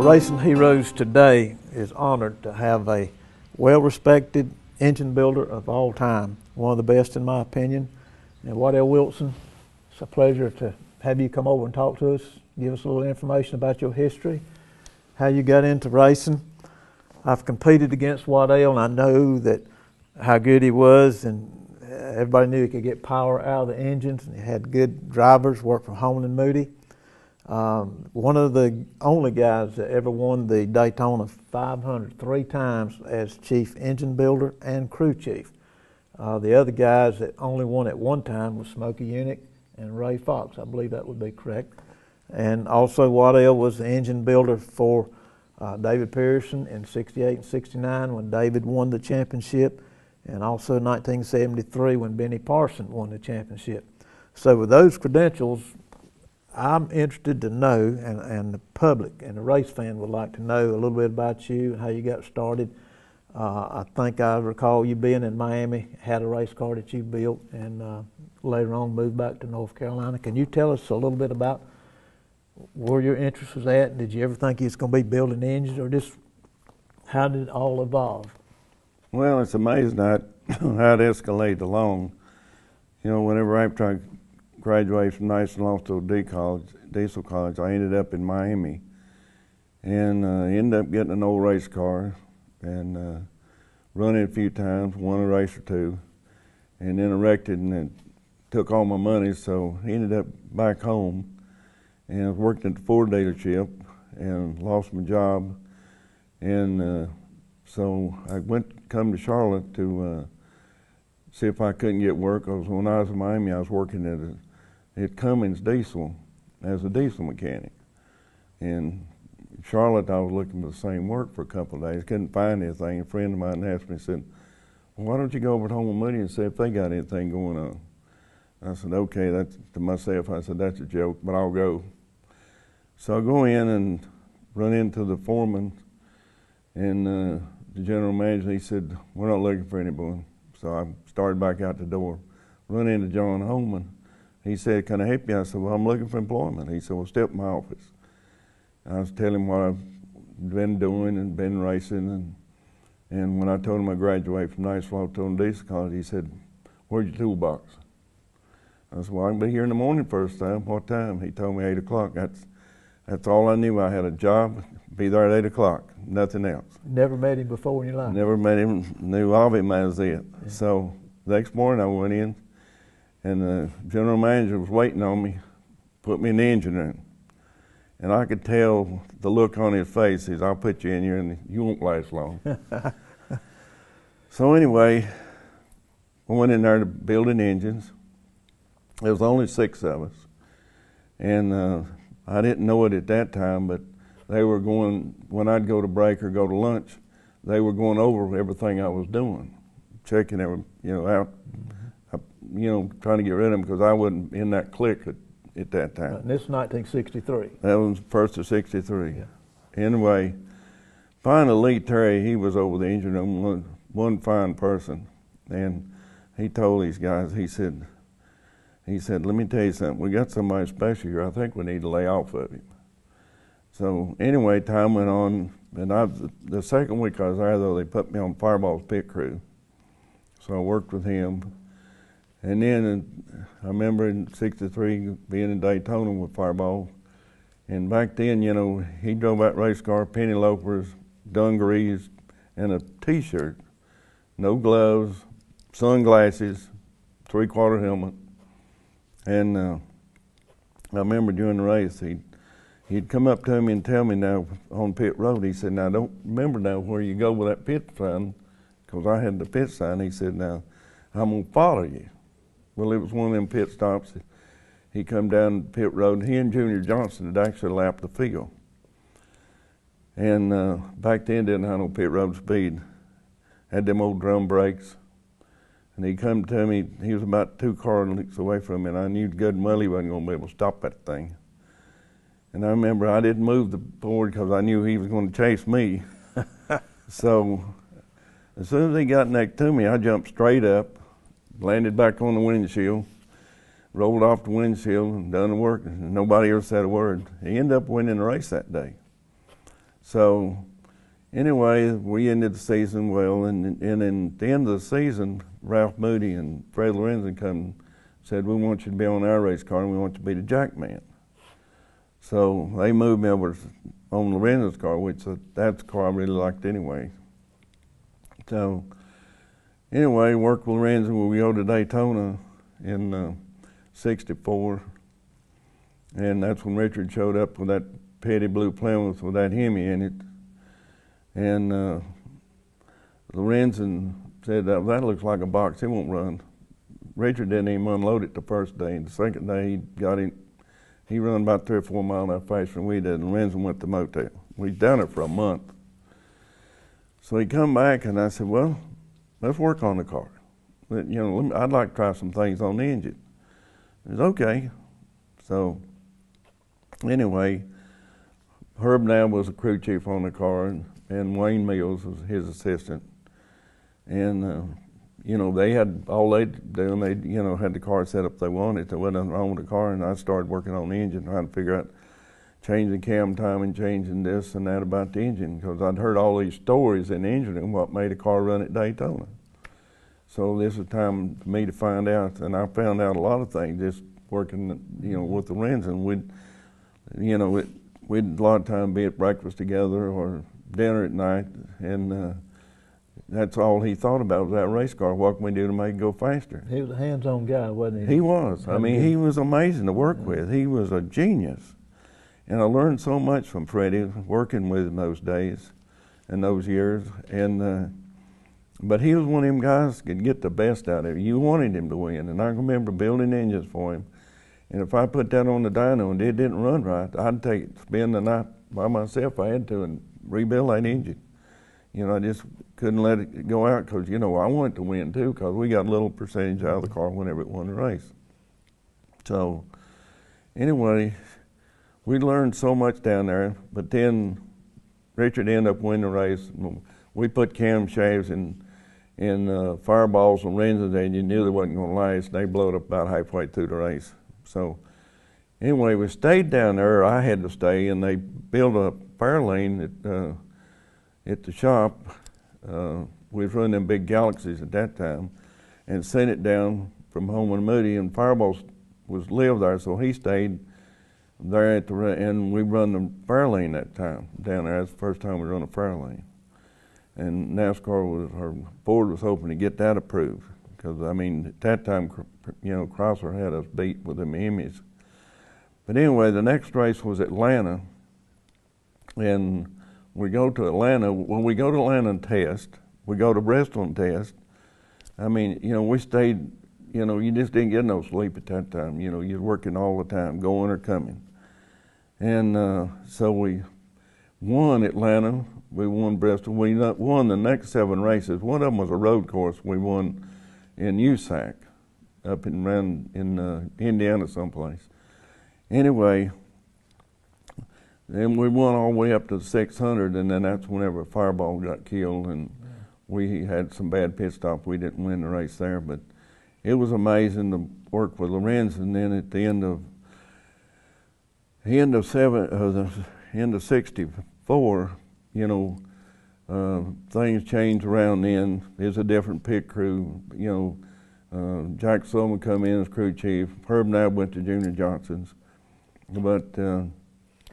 Our Racing Heroes today is honored to have a well respected engine builder of all time, one of the best in my opinion. And Waddell Wilson, it's a pleasure to have you come over and talk to us, give us a little information about your history, how you got into racing. I've competed against Waddell, and I know that how good he was, and everybody knew he could get power out of the engines, and he had good drivers, worked for Holman and Moody. Um, one of the only guys that ever won the Daytona 500 three times as chief engine builder and crew chief. Uh, the other guys that only won at one time was Smokey Yunick and Ray Fox. I believe that would be correct. And also Waddell was the engine builder for uh, David Pearson in 68 and 69 when David won the championship, and also 1973 when Benny Parson won the championship. So with those credentials, I'm interested to know, and, and the public and the race fan would like to know a little bit about you, how you got started. Uh, I think I recall you being in Miami, had a race car that you built, and uh, later on moved back to North Carolina. Can you tell us a little bit about where your interest was at? Did you ever think was going to be building engines, or just how did it all evolve? Well, it's amazing how it, how it escalated along. You know, whenever I graduated from Nashville Auto D College, Diesel College, I ended up in Miami, and uh, ended up getting an old race car, and uh, running a few times, won a race or two, and then erected and took all my money, so ended up back home, and was at the Ford dealership, and lost my job, and uh, so I went come to Charlotte to uh, see if I couldn't get work. Because when I was in Miami, I was working at a at Cummins Diesel as a diesel mechanic. In Charlotte, I was looking for the same work for a couple of days. Couldn't find anything. A friend of mine asked me, said, why don't you go over to Holman Moody and see if they got anything going on? I said, okay, that's to myself. I said, that's a joke, but I'll go. So I go in and run into the foreman and uh, the general manager. He said, we're not looking for anyone. So I started back out the door, run into John Holman. He said, Can I help you? I said, Well, I'm looking for employment. He said, Well, step in my office. I was telling him what I've been doing and been racing. And, and when I told him I graduated from Nashville Auto and College, he said, Where's your toolbox? I said, Well, I can be here in the morning first time. What time? He told me 8 o'clock. That's, that's all I knew. I had a job, be there at 8 o'clock, nothing else. Never met him before in your life? Never met him, knew of him as it. Yeah. So the next morning I went in and the general manager was waiting on me, put me in the engine room. And I could tell the look on his face is, I'll put you in here and you won't last long. so anyway, I went in there to building engines. There was only six of us. And uh, I didn't know it at that time, but they were going, when I'd go to break or go to lunch, they were going over everything I was doing, checking every, you know, out you know, trying to get rid of him because I wasn't in that clique at, at that time. And this is 1963. That was first of 63. Yeah. Anyway, finally, Lee Terry, he was over the engine room, one, one fine person. And he told these guys, he said, he said, let me tell you something. We got somebody special here. I think we need to lay off of him. So anyway, time went on, and I, the second week I was there, though, they put me on Fireball's pit crew. So I worked with him and then uh, I remember in '63 being in Daytona with Fireball, and back then, you know, he drove that race car, penny loafers, dungarees, and a T-shirt, no gloves, sunglasses, three-quarter helmet, and uh, I remember during the race he he'd come up to me and tell me now on pit road. He said, "Now I don't remember now where you go with that pit sign, because I had the pit sign." He said, "Now I'm gonna follow you." Well, it was one of them pit stops. He come down pit road. He and Junior Johnson had actually lapped the field. And uh, back then didn't have no pit road speed. Had them old drum brakes. And he come to me, he was about two car lengths away from me, and I knew good and well he wasn't going to be able to stop that thing. And I remember I didn't move the board because I knew he was going to chase me. so as soon as he got next to me, I jumped straight up landed back on the windshield, rolled off the windshield, and done the work. And nobody ever said a word. He ended up winning the race that day. So anyway, we ended the season well, and and in the end of the season, Ralph Moody and Fred Lorenzen come and said, "We want you to be on our race car, and we want you to be the jack man." So they moved me over on Lorenzen's car, which uh, that's the car I really liked anyway. So anyway, worked with Lorenzen. When we go to Daytona in uh, '64, and that's when Richard showed up with that Petty blue Plymouth with that Hemi in it. And uh, Lorenzen said, that, that looks like a box, it won't run. Richard didn't even unload it the first day. The second day, he got it. He run about three or four miles hour faster than we did, and Lorenzen went to motel. We'd done it for a month. So he come back, and I said, well, let's work on the car. But, you know, me, I'd like to try some things on the engine. Said, okay. So anyway, Herb Nab was a crew chief on the car, and, and Wayne Mills was his assistant. And, uh, you know, they had all they do, they, you know, had the car set up they wanted. There wasn't nothing wrong with the car, and I started working on the engine, trying to figure out changing cam time and changing this and that about the engine, because I'd heard all these stories in the engine and what made a car run at Daytona. So this was time for me to find out, and I found out a lot of things just working, you know, with the Lorenzen. We'd, you know, it, we'd a lot of time be at breakfast together or dinner at night, and uh, that's all he thought about was that race car. What can we do to make it go faster? He was a hands-on guy, wasn't he? He was. I mean, he was amazing to work with. He was a genius, and I learned so much from Freddie working with him those days and those years. And uh, but he was one of them guys that could get the best out of you. You wanted him to win, and I remember building engines for him. And if I put that on the dyno and it didn't run right, I'd take spend the night by myself. I had to and rebuild that engine. You know, I just couldn't let it go out because you know I wanted to win too because we got a little percentage out of the car whenever it won the race. So anyway, we learned so much down there. But then Richard ended up winning the race. We put camshafts in in uh, fireballs and lenses, and you knew they wasn't going to last. They blew it up about halfway through the race. So anyway, we stayed down there. I had to stay, and they built a Fairlane at uh, at the shop. Uh, we was running big Galaxies at that time, and sent it down from Holman and Moody, and Fireballs was lived there, so he stayed there at the and we run the Fairlane that time down there. That's the first time we run a Fairlane, and NASCAR was our board was hoping to get that approved because I mean at that time you know Chrysler had us beat with them Hemis. But anyway, the next race was Atlanta, and we go to Atlanta. When we go to Atlanta and test, we go to Bristol and test. I mean, you know, we stayed. You know, you just didn't get no sleep at that time. You know, you're working all the time, going or coming. And uh, so we won Atlanta. We won Bristol. We won the next seven races. One of them was a road course. We won in USAC, up in around in uh, Indiana someplace. Anyway, then we won all the way up to 600, and then that's whenever Fireball got killed, and yeah. we had some bad pit stop. We didn't win the race there, but it was amazing to work with Lorenz. And then at the end of end of seven, uh, the end of '64, you know, uh, things changed around then. There's a different pit crew. You know, uh, Jack Sullivan come in as crew chief. Herb Nab went to Junior Johnson's, but uh,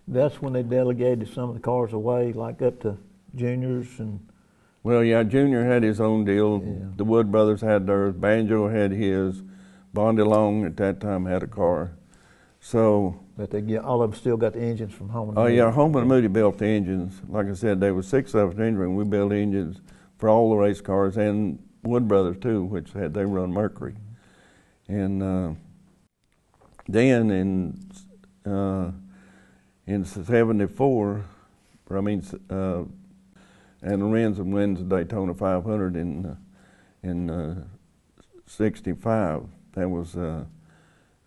that's when they delegated some of the cars away, like up to juniors and. Well, yeah, Junior had his own deal. Yeah. The Wood brothers had theirs. Banjo had his. Bondy Long at that time had a car. So. But they get, all of them still got the engines from Holman and Oh, yeah, Holman and Moody built the engines. Like I said, there were six of us in We built engines for all the race cars and Wood Brothers too, which had they run Mercury. And uh, then in uh, in 74, I mean, uh, and Lorenzen wins the Daytona 500 in, uh, in uh, 65. That was, uh,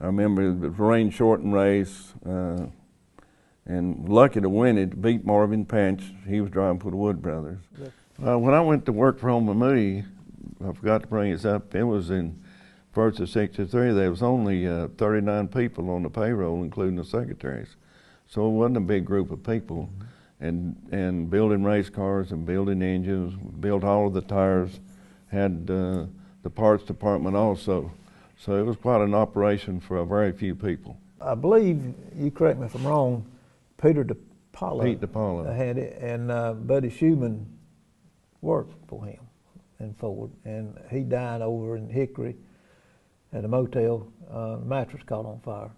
I remember a rain shortened race, uh, and lucky to win it, beat Marvin Panch. He was driving for the Wood Brothers. Uh, when I went to work for Holman Moody, I forgot to bring this up, it was in first of 63, there was only 39 people on the payroll, including the secretaries. So it wasn't a big group of people. and and building race cars and building engines. Built all of the tires. Had uh, the parts department also. So it was quite an operation for a very few people. I believe, you correct me if I'm wrong, Peter DePaolo. Pete. Had it, and uh, Buddy Shuman worked for him in Ford, and he died over in Hickory at a motel. Uh, mattress caught on fire,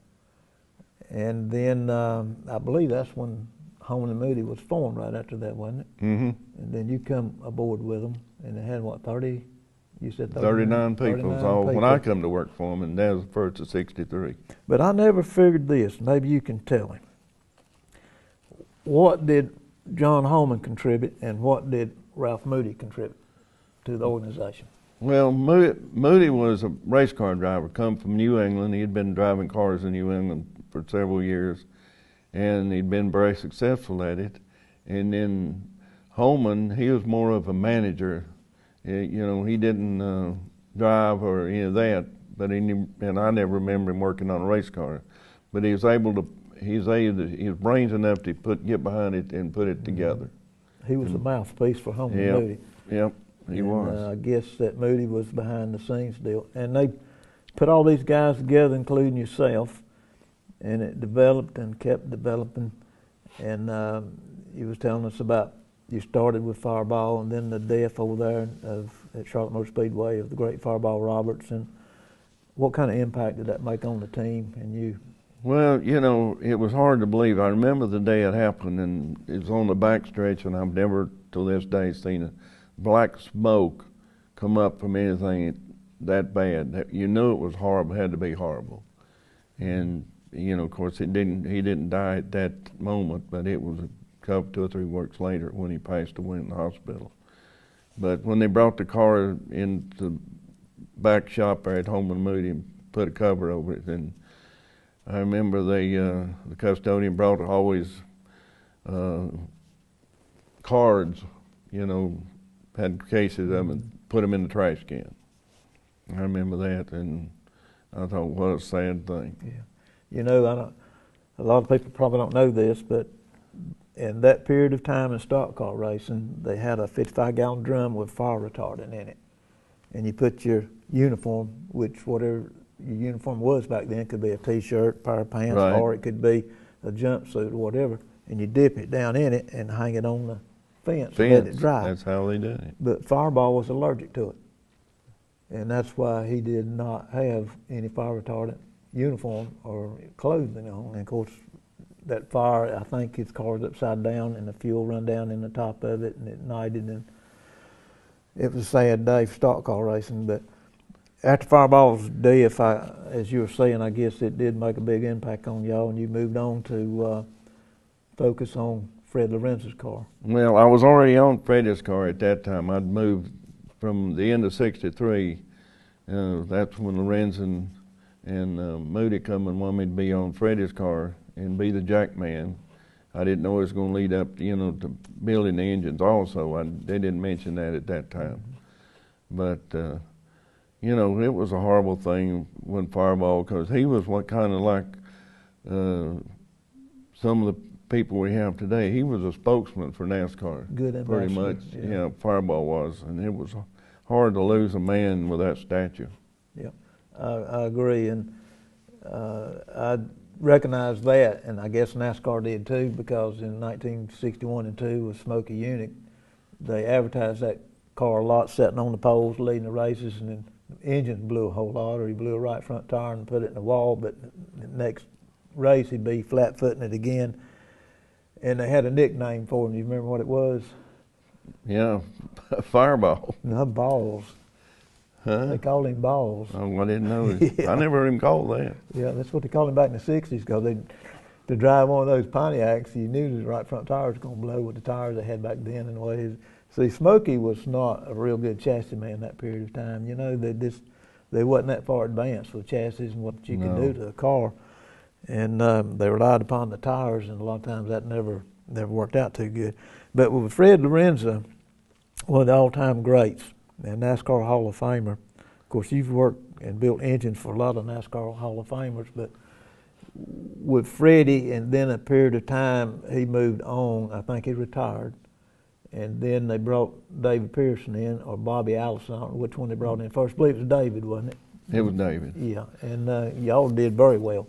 and then um, I believe that's when Holman and Moody was formed right after that, wasn't it? Mm-hmm. And then you come aboard with them, and they had what thirty? You said 39 people. 39 so when. I come to work for them, and that was the first of 63. But I never figured this. Maybe you can tell me. What did John Holman contribute, and what did Ralph Moody contribute to the organization? Well, Moody, Moody was a race car driver, come from New England. He had been driving cars in New England for several years, and he'd been very successful at it. And then Holman, he was more of a manager. You know, he didn't uh, drive or any of that, but he knew, and I never remember him working on a race car. But he was able to, he's able, he was brains enough to put get behind it and put it together. He was the mouthpiece for and Yep, Moody. Yep, he And, was. Uh, I guess that Moody was behind the scenes deal, and they put all these guys together, including yourself, and it developed and kept developing. And um, you was telling us about you started with Fireball, and then the death over there of at Charlotte Motor Speedway of the great Fireball Roberts, and what kind of impact did that make on the team and you? Well, you know, it was hard to believe. I remember the day it happened, and it was on the back stretch, and I've never, to this day, seen a black smoke come up from anything that bad. You knew it was horrible, had to be horrible. And, you know, of course, it didn't, he didn't die at that moment, but it was a couple, two or three weeks later when he passed away in the hospital. But when they brought the car into the back shop there at Holman and Moody and put a cover over it, and I remember they, uh, the custodian brought always uh, cards, you know, had cases of them and put them in the trash can. I remember that, and I thought, what a sad thing. Yeah. You know, I don't, a lot of people probably don't know this, but in that period of time in stock car racing, they had a 55 gallon drum with fire retardant in it. And you put your uniform, which whatever your uniform was back then, could be a t shirt, pair of pants, Right. or it could be a jumpsuit or whatever. And you dip it down in it and hang it on the fence, and let it dry. That's how they did it. But Fireball was allergic to it. And that's why he did not have any fire retardant uniform or clothing on. And of course, that fire, I think his car's upside down and the fuel run down in the top of it and it ignited. And it was a sad day for stock car racing. But after Fireball's death, I, as you were saying, I guess it did make a big impact on y'all and you moved on to uh, focus on Fred Lorenzen's car. Well, I was already on Freddie's car at that time. I'd moved from the end of '63. Uh, that's when Lorenz and, and uh, Moody come and wanted me to be on Freddie's car and be the jack man. I didn't know it was going to lead up, you know, to building the engines. Also, I, they didn't mention that at that time. But uh, you know, it was a horrible thing when Fireball, because he was what kind of like uh, some of the people we have today. He was a spokesman for NASCAR, Good pretty much. yeah. Yeah. Fireball was, and it was hard to lose a man with that stature. I, I agree, and uh, I recognize that, and I guess NASCAR did too, because in 1961 and 2 with Smokey Yunick, they advertised that car a lot, sitting on the poles, leading the races, and then the engine blew a whole lot, or he blew a right front tire and put it in the wall, but the next race he'd be flat footing it again. And they had a nickname for him. Do you remember what it was? Yeah, Fireball. No, balls. Huh? They called him balls. Oh, I didn't know. Yeah. I never heard him called that. Yeah, that's what they called him back in the '60s because they to drive one of those Pontiacs, you knew the right front tire was going to blow with the tires they had back then and the way. His, see, Smokey was not a real good chassis man that period of time. You know, they just they wasn't that far advanced with chassis and what you could do to a car, and um, they relied upon the tires, and a lot of times that never never worked out too good. But with Fred Lorenzen, one of the all-time greats and NASCAR Hall of Famer. Of course, you've worked and built engines for a lot of NASCAR Hall of Famers, but with Freddie, and then a period of time he moved on. I think he retired, and then they brought David Pearson in or Bobby Allison. I don't know which one they brought in first. I believe it was David, wasn't it? It was David. Yeah, and uh, y'all did very well.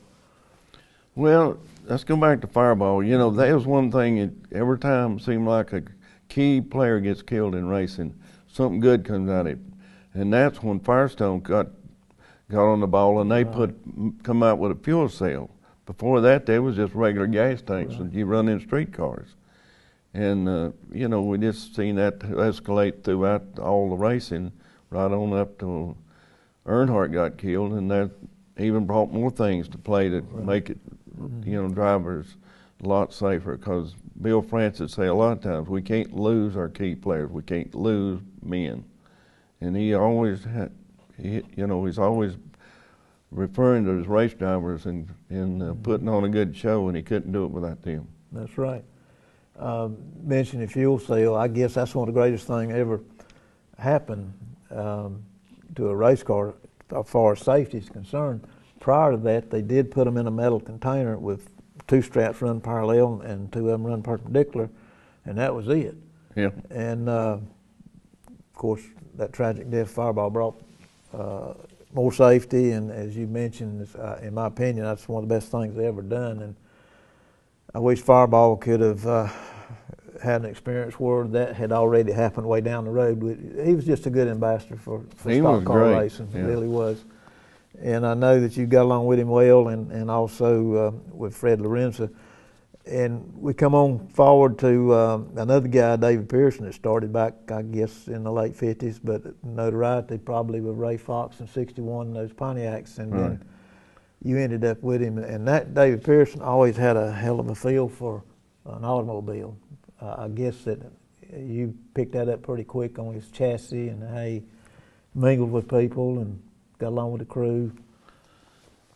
Well, let's go back to Fireball. You know, that was one thing. It, every time it seemed like a key player gets killed in racing, something good comes out of it, and that's when Firestone got got on the ball and they Right. put come out with a fuel cell. Before that, there was just regular gas tanks Right. that you run in streetcars, and uh, you know we just seen that escalate throughout all the racing, right on up to Earnhardt got killed, and that even brought more things to play to Right. make it Mhm. you know, drivers a lot safer because Bill Francis say a lot of times we can't lose our key players. We can't lose men, and he always had, he, you know, he's always referring to his race drivers and and uh, putting on a good show, and he couldn't do it without them. That's right. Um, mentioning fuel cell, I guess that's one of the greatest things ever happened um, to a race car as far as safety is concerned. Prior to that, they did put them in a metal container with two straps run parallel and two of them run perpendicular, and that was it. Yeah, And uh, of course, that tragic death Fireball brought uh, more safety, and as you mentioned, uh, in my opinion, that's one of the best things they ever done. And I wish Fireball could have uh, had an experience where that had already happened way down the road. He was just a good ambassador for, for He stock car great, racing. He yeah. really was. And I know that you got along with him well, and, and also uh, with Fred Lorenzen. And we come on forward to um, another guy, David Pearson, that started back, I guess, in the late 50s, but notoriety probably with Ray Fox in 61, those Pontiacs. And Right. then you ended up with him. And that David Pearson always had a hell of a feel for an automobile. Uh, I guess that you picked that up pretty quick on his chassis and how he mingled with people and got along with the crew.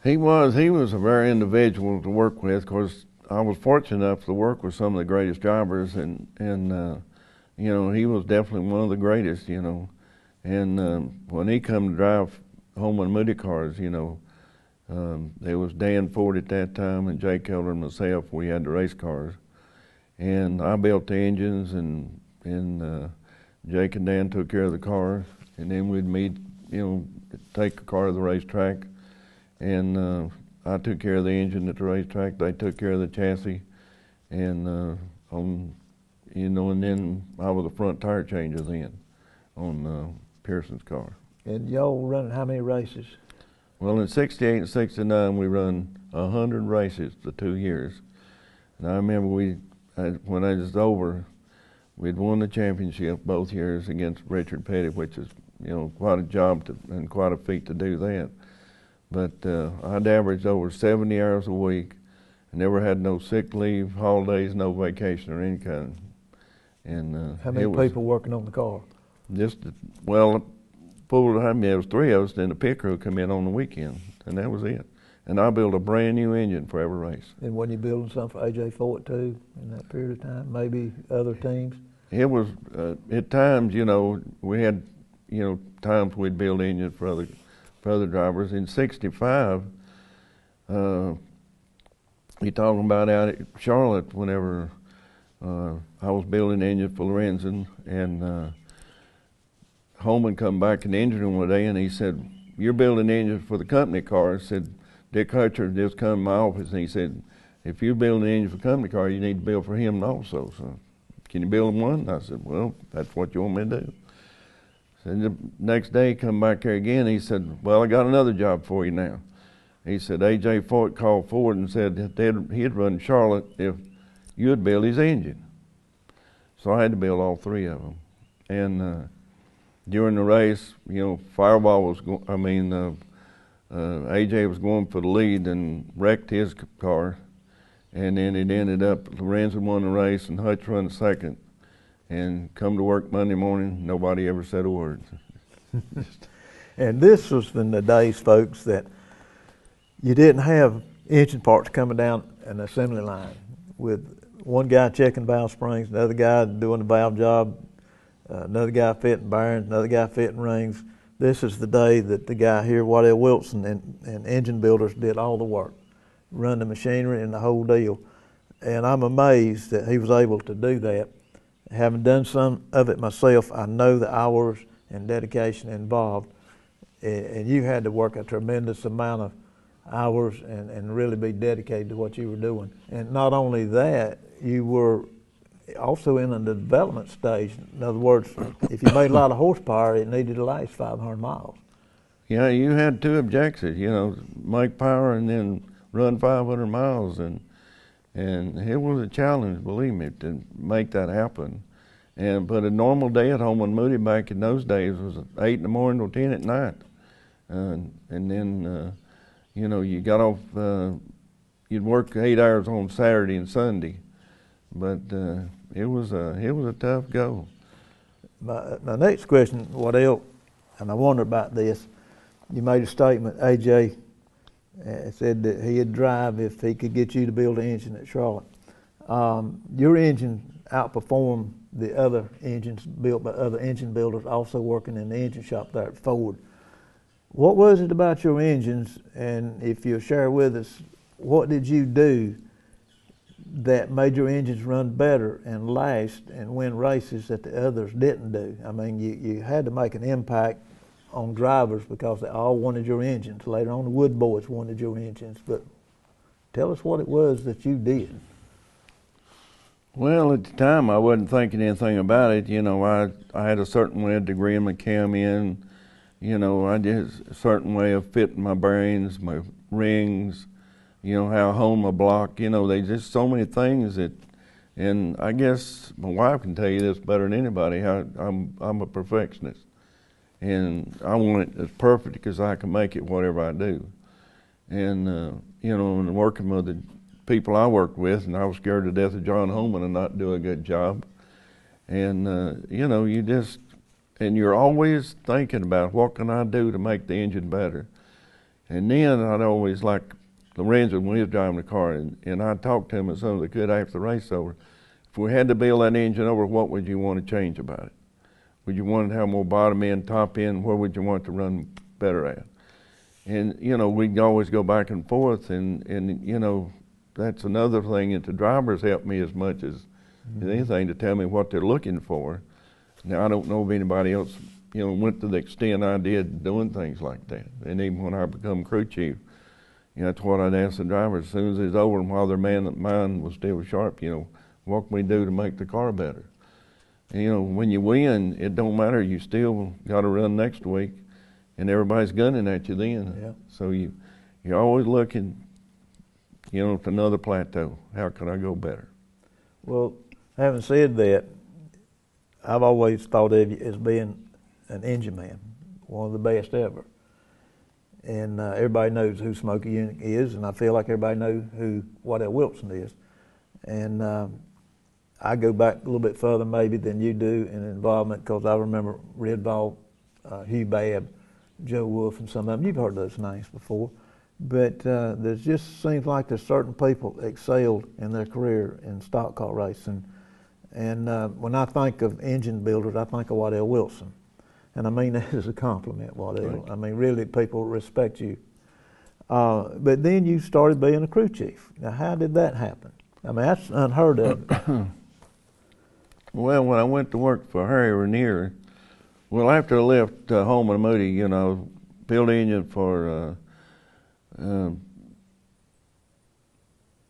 he was he was a very individual to work with. Of course, I was fortunate enough to work with some of the greatest drivers, and and uh, you know he was definitely one of the greatest. You know, and um, when he come to drive Holman Moody cars, you know, um, there was Dan Ford at that time and Jake Elder and myself. We had the race cars, and I built the engines, and and uh, Jake and Dan took care of the cars, and then we'd meet, you know, take the car to the racetrack, and uh, I took care of the engine at the racetrack. They took care of the chassis, and uh, on, you know, and then I was the front tire changer then on uh, Pearson's car. And y'all running how many races? Well, in '68 and '69, we run a hundred races the two years, and I remember we, I, when I was over, we'd won the championship both years against Richard Petty, which is you know quite a job to, and quite a feat to do that. But uh, I'd averaged over 70 hours a week, and never had no sick leave, holidays, no vacation or any kind. And uh, How many people working on the car? just well, full time. There was three of us. Then the pit crew come in on the weekend, and that was it. And I built a brand new engine for every race. And when you building something for AJ Foyt too in that period of time, maybe other teams? It was uh, at times, you know, we had, you know, times we'd build engines for other for other drivers. In '65, uh, you talking about out at Charlotte whenever uh, I was building engine for Lorenzen and uh, Holman come back in the engine room one day and he said, "You're building engines for the company car." I said, "Dick Hutcherson just come to my office and he said." If you're building an engine for company car, you need to build for him also. So can you build him one? I said, well, that's what you want me to do. So the next day, he come back here again. He said, well, I got another job for you now. He said, A.J. Foyt called Ford and said that he'd run Charlotte if you'd build his engine. So I had to build all three of them. And uh, during the race, you know, Fireball was, go- I mean, uh, uh, A.J. was going for the lead and wrecked his car. And then it ended up Lorenzen won the race and Hutch run second. And come to work Monday morning, nobody ever said a word. And this was in the days, folks, that you didn't have engine parts coming down an assembly line with one guy checking valve springs, another guy doing the valve job, uh, another guy fitting bearings, another guy fitting rings. This is the day that the guy here, Waddell Wilson, and, and engine builders did all the work. run the machinery and the whole deal. And I'm amazed that he was able to do that. Having done some of it myself, I know the hours and dedication involved. And, you had to work a tremendous amount of hours and, and really be dedicated to what you were doing. And not only that, you were also in the development stage. In other words, if you made a lot of horsepower, it needed to last 500 miles. Yeah, you had two objectives, you know, make power and then run 500 miles, and and it was a challenge, believe me, to make that happen. And but a normal day at Holman Moody back in those days was eight in the morning till ten at night, and and then uh, you know you got off. Uh, you'd work eight hours on Saturday and Sunday, but uh, it was a it was a tough go. My, my next question, what else, and I wonder about this, you made a statement, AJ said that he'd drive if he could get you to build an engine at Charlotte. Um, your engine outperformed the other engines built by other engine builders also working in the engine shop there at Ford. What was it about your engines, and if you'll share with us, what did you do that made your engines run better and last and win races that the others didn't do? I mean, you, you had to make an impact on drivers because they all wanted your engines. Later on, the Wood Boys wanted your engines. But tell us what it was that you did. Well, at the time, I wasn't thinking anything about it. You know, I I had a certain way of degree in my cam in. You know, I did a certain way of fitting my bearings, my rings. You know how I hold my block. You know, they just so many things that, and I guess my wife can tell you this better than anybody. How I'm I'm a perfectionist and I want it as perfect as I can make it, whatever I do. And uh, you know, and working with the people I worked with, and I was scared to death of John Holman and not do a good job. And uh, you know, you just and you're always thinking about what can I do to make the engine better. And then I'd always like Lorenzen when he was driving the car, and, and I talked to him as soon as I could after the race over. If we had to build that engine over, what would you want to change about it? Would you want to have more bottom end, top end? Where would you want to run better at? And you know, we can always go back and forth, and and you know, that's another thing that the drivers help me as much as mm-hmm. anything to tell me what they're looking for. Now I don't know if anybody else, you know, went to the extent I did doing things like that. And even when I become crew chief, you know, that's what I'd ask the drivers as soon as it's over and while their man mind was still sharp, you know, what can we do to make the car better? You know, when you win, it don't matter. You still got to run next week, and everybody's gunning at you then. Yeah. So you you're always looking, you know, to another plateau. How can I go better? Well, having said that, I've always thought of you as being an engine man, one of the best ever. And uh, everybody knows who Smokey Yunick is, and I feel like everybody knows who Waddell Wilson is. And um, I go back a little bit further maybe than you do in involvement because I remember Red Ball, uh, Hugh Babb, Joe Wolf, and some of them. You've heard those names before. But uh, there just seems like there's certain people excelled in their career in stock car racing. And uh, when I think of engine builders, I think of Waddell Wilson. And I mean that as a compliment, Waddell. I mean, really, people respect you. Uh, but then you started being a crew chief. Now, how did that happen? I mean, that's unheard of. Well, when I went to work for Harry Ranier, well, after I left uh, Holman and Moody, you know, built engine for, uh, uh,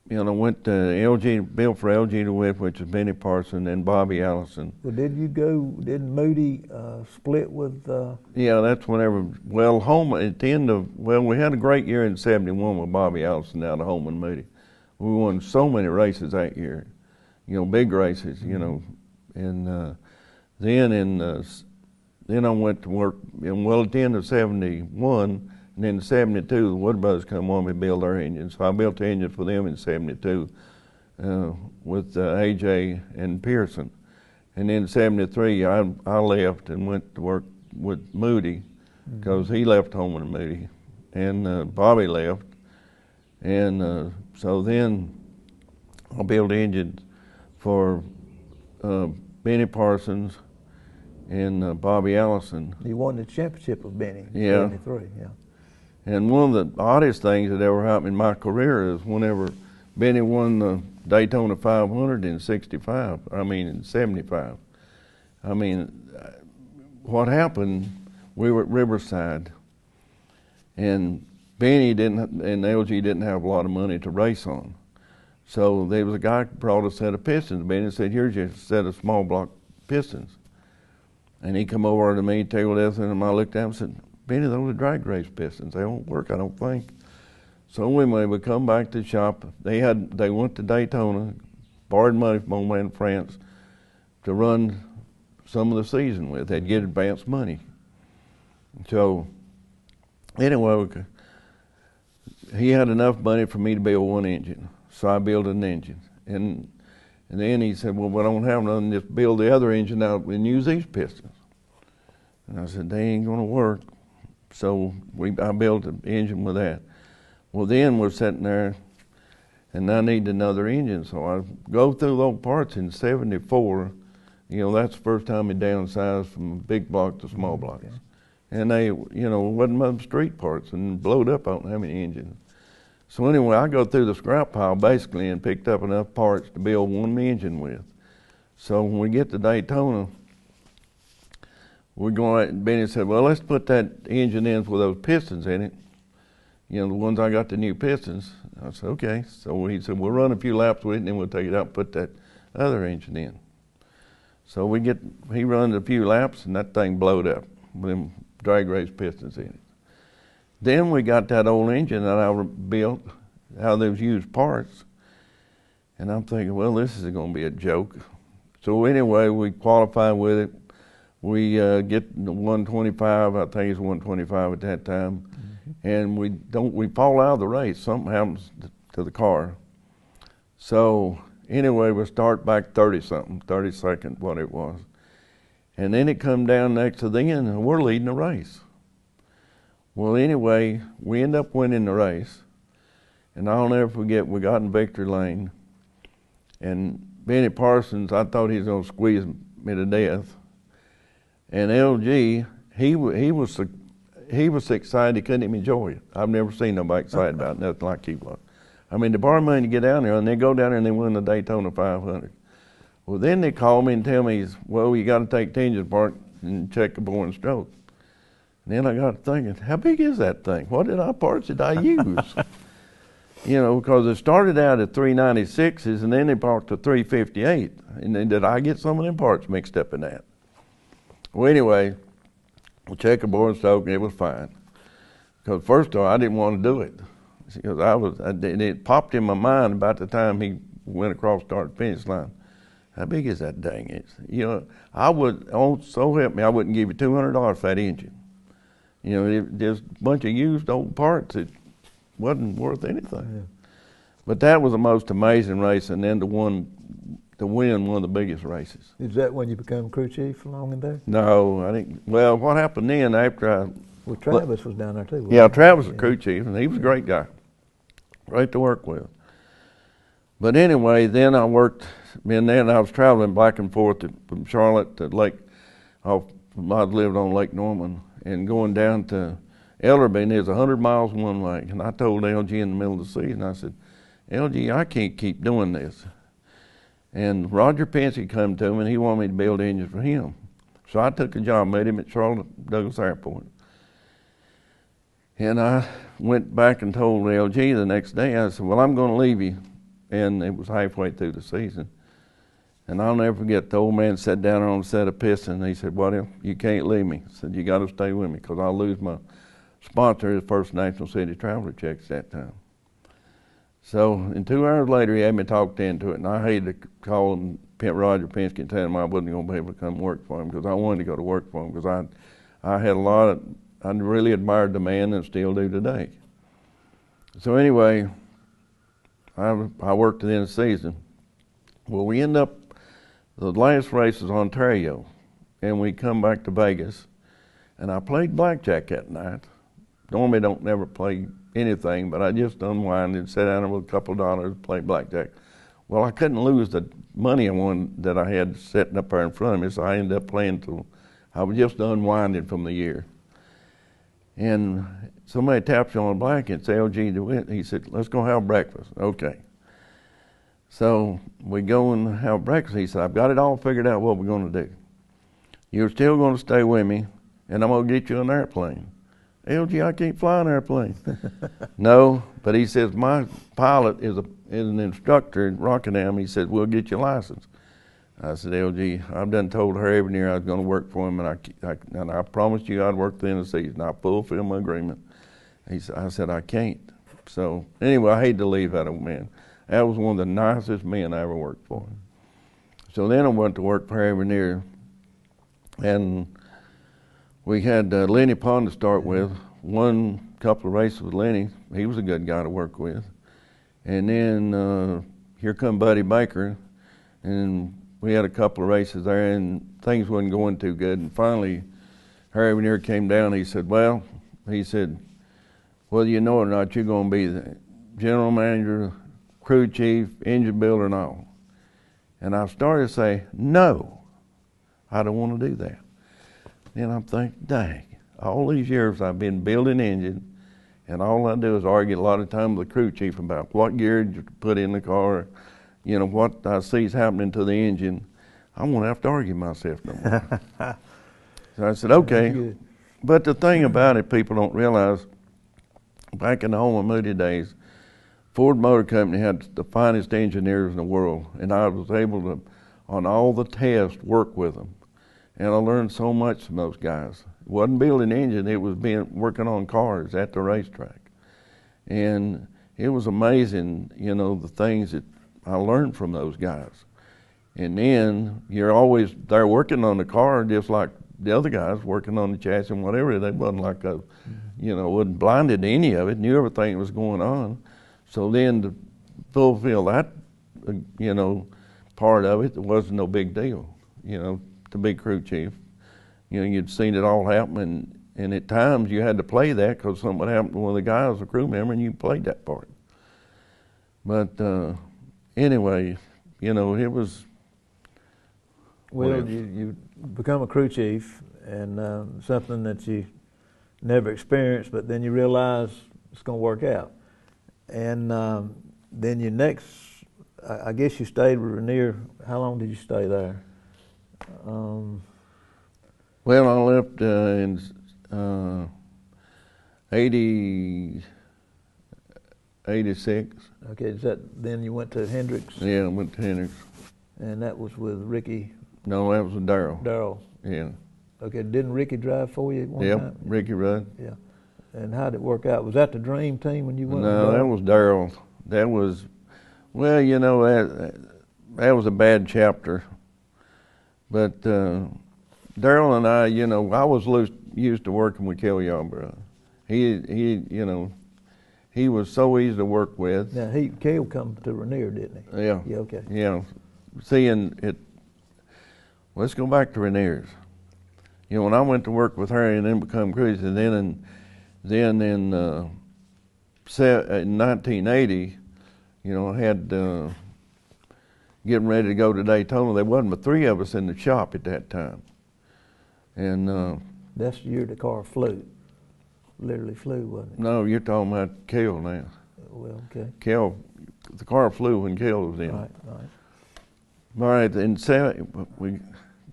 you know, went to LG, built for LG DeWitt, which is Benny Parson and Bobby Allison. Well, did you go, did Moody uh, split with? Uh, yeah, that's whenever, well, Holman, at the end of, well, we had a great year in 71 with Bobby Allison out of Holman and Moody. We won so many races that year, you know, big races, you know, and uh, then in uh, then I went to work in well at the end of '71, and then in '72 the Wood Brothers come on me build their engine. So I built the engine for them in '72 uh, with uh, AJ and Pearson, and then in '73 I I left and went to work with Moody because mm-hmm. he left Holman and Moody, and uh, Bobby left, and uh, so then I built engines for uh, Benny Parsons and uh, Bobby Allison. He won the championship of Benny. Yeah. 73, yeah. And one of the oddest things that ever happened in my career is whenever Benny won the Daytona 500 in 65, I mean in 75. I mean, what happened, we were at Riverside, and Benny didn't, and LG didn't have a lot of money to race on. So there was a guy brought a set of pistons. Benny and said, here's your set of small block pistons. And he come over to me, tabled this, and I looked at him and said, Benny, those are drag race pistons. They don't work, I don't think. So anyway, we come back to the shop. They had they went to Daytona, borrowed money from old man France to run some of the season with. They'd get advance money. So anyway, he had enough money for me to build one engine. So I built an engine. And and then he said, Well, we don't have nothing, just build the other engine out and use these pistons. And I said, They ain't gonna work. So we I built an engine with that. Well then we're sitting there and I need another engine. So I go through those parts in seventy four. You know, that's the first time we downsized from big block to small blocks. Okay. And they, you know, wasn't much street parts and blowed up. I don't have any engines. So anyway, I go through the scrap pile basically and picked up enough parts to build one engine with. So when we get to Daytona, we're going. Benny said, "Well, let's put that engine in with those pistons in it. You know, the ones I got the new pistons." I said, "Okay." So he said, "We'll run a few laps with it, and then we'll take it out and put that other engine in." So we get. He runs a few laps, and that thing blowed up with them drag race pistons in it. Then we got that old engine that I built, how those used parts. And I'm thinking, well, this is going to be a joke. So anyway, we qualify with it. We uh, get 125, I think it's 125 at that time, mm-hmm. and we don't. We fall out of the race. Something happens to the car. So anyway, we start back 30 something, 30 second, what it was, and then it come down next to the end, and we're leading the race. Well, anyway, we end up winning the race. And I'll never forget, we got in victory lane. And Benny Parsons, I thought he was going to squeeze me to death. And LG, he, he, was, he was excited, he couldn't even enjoy it. I've never seen nobody excited about nothing like he was. I mean, they borrow money to get down there, and they go down there and they win the Daytona 500. Well, then they call me and tell me, well, you got to take the engine apart and check the bore and stroke. And then I got thinking, how big is that thing? What did I parts did I use? you know, because it started out at 396s and then they brought to 358. And then did I get some of them parts mixed up in that? Well, anyway, we checked the bore and stroke and it was fine. Because first of all, I didn't want to do it. Because I was, I, it popped in my mind about the time he went across start finish line. How big is that dang? It's, you know, I would, oh, so help me, I wouldn't give you $200 for that engine. You know, it, just a bunch of used old parts that wasn't worth anything. Yeah. But that was the most amazing race, and then the one to win one of the biggest races. Is that when you became crew chief along in there? No, I think. Well, what happened then after I? Well, Travis was down there too. Yeah, Travis was yeah. crew chief, and he was a great guy, great to work with. But anyway, then I worked, and then I was traveling back and forth to, from Charlotte to Lake. Off, I lived on Lake Norman, and going down to Ellerbe, and there's 100 miles one way. And I told LG in the middle of the season, I said, LG, I can't keep doing this. And Roger Penske come to me, and he wanted me to build engines for him. So I took a job, met him at Charlotte Douglas Airport. And I went back and told LG the next day, I said, well, I'm going to leave you. And it was halfway through the season. And I'll never forget the old man sat down on a set of pistons and he said, Well, you can't leave me. He said, You got to stay with me because I'll lose my sponsor, his First National City Traveler checks that time. So, and two hours later, he had me talked into it, and I hated to call him Roger Penske and tell him I wasn't going to be able to come work for him because I wanted to go to work for him because I, I had a lot of, I really admired the man and still do today. So anyway, I, I worked the end of the season. Well, we end up the last race was Ontario, and we come back to Vegas, and I played blackjack that night. Normally, don't never play anything, but I just unwind and sat down with a couple of dollars, played blackjack. Well, I couldn't lose the money I won that I had sitting up there in front of me, so I ended up playing till I was just unwinding from the year. And somebody taps you on the blanket and say, oh, LG DeWitt. He said, let's go have breakfast. Okay. So we go and have breakfast. He said, I've got it all figured out what we're going to do. You're still going to stay with me, and I'm going to get you an airplane. LG, I can't fly an airplane. no, but he says, my pilot is, a, is an instructor in Rockingham. He said, we'll get you a license. I said, LG, I've done told her every year I was going to work for him, and I, I, and I promised you I'd work the end of the season. I fulfilled my agreement. He said, I said, I can't. So anyway, I hate to leave that old man. That was one of the nicest men I ever worked for. So then I went to work for Harry Ranier, and we had uh, Lenny Pond to start with. One couple of races with Lenny. He was a good guy to work with. And then uh, here come Buddy Baker, and we had a couple of races there, and things wasn't going too good. And finally, Harry Ranier came down. He said, "Well," he said, "whether you know it or not, you're going to be the general manager, crew chief, engine builder, and all." And I started to say, "No, I don't want to do that." Then I'm thinking, "Dang, all these years I've been building engine." And all I do is argue a lot of time with the crew chief about what gear to put in the car, you know, what I see is happening to the engine, I won't have to argue myself no more. so I said, okay. But the thing about it, people don't realize, back in the Holman Moody days, Ford Motor Company had the finest engineers in the world, and I was able to, on all the tests, work with them. And I learned so much from those guys. It wasn't building engine, it was being working on cars at the racetrack. And it was amazing, you know, the things that I learned from those guys. And then you're always there working on the car just like the other guys working on the chassis and whatever. They wasn't like a, you know, wasn't blinded to any of it, knew everything that was going on. So then to fulfill that, uh, you know, part of it, it wasn't no big deal, you know, to be crew chief. You know, you'd seen it all happen, and, and at times you had to play that because something would happen to one of the guys, a crew member, and you played that part. But uh, anyway, you know, it was. Well, Well- you, you become a crew chief, and um, something that you never experienced, but then you realize it's going to work out. And um, then your next, I, I guess you stayed with Ranier. How long did you stay there? Um, Well, I left uh, in uh, 80, 86. okay, is that then you went to Hendricks, Yeah, I went to Hendricks. and that was with Ricky No, that was with Darrell. Darrell. Yeah. Okay, didn't Ricky drive for you one Yep, time? Ricky Rudd. Yeah. And how did it work out? Was that the dream team when you went? No, that was Darrell. That was, well, you know, that, that was a bad chapter. But uh, Darrell and I, you know, I was loose, used to working with Cale Yarborough. He, he, you know, he was so easy to work with. Now he Cale come to Ranier, didn't he? Yeah. Yeah. Okay. Yeah, seeing it. Let's go back to Ranier's. You know, when I went to work with Harry and then become crazy, and then in, then in, uh, se- in 1980, you know, I had uh, getting ready to go to Daytona. There wasn't but three of us in the shop at that time, and uh, That's the year the car flew. Literally flew, wasn't it? no, you're talking about Cale now. Well, okay. Cale, the car flew when Cale was in. Right. Right. All right, and say we,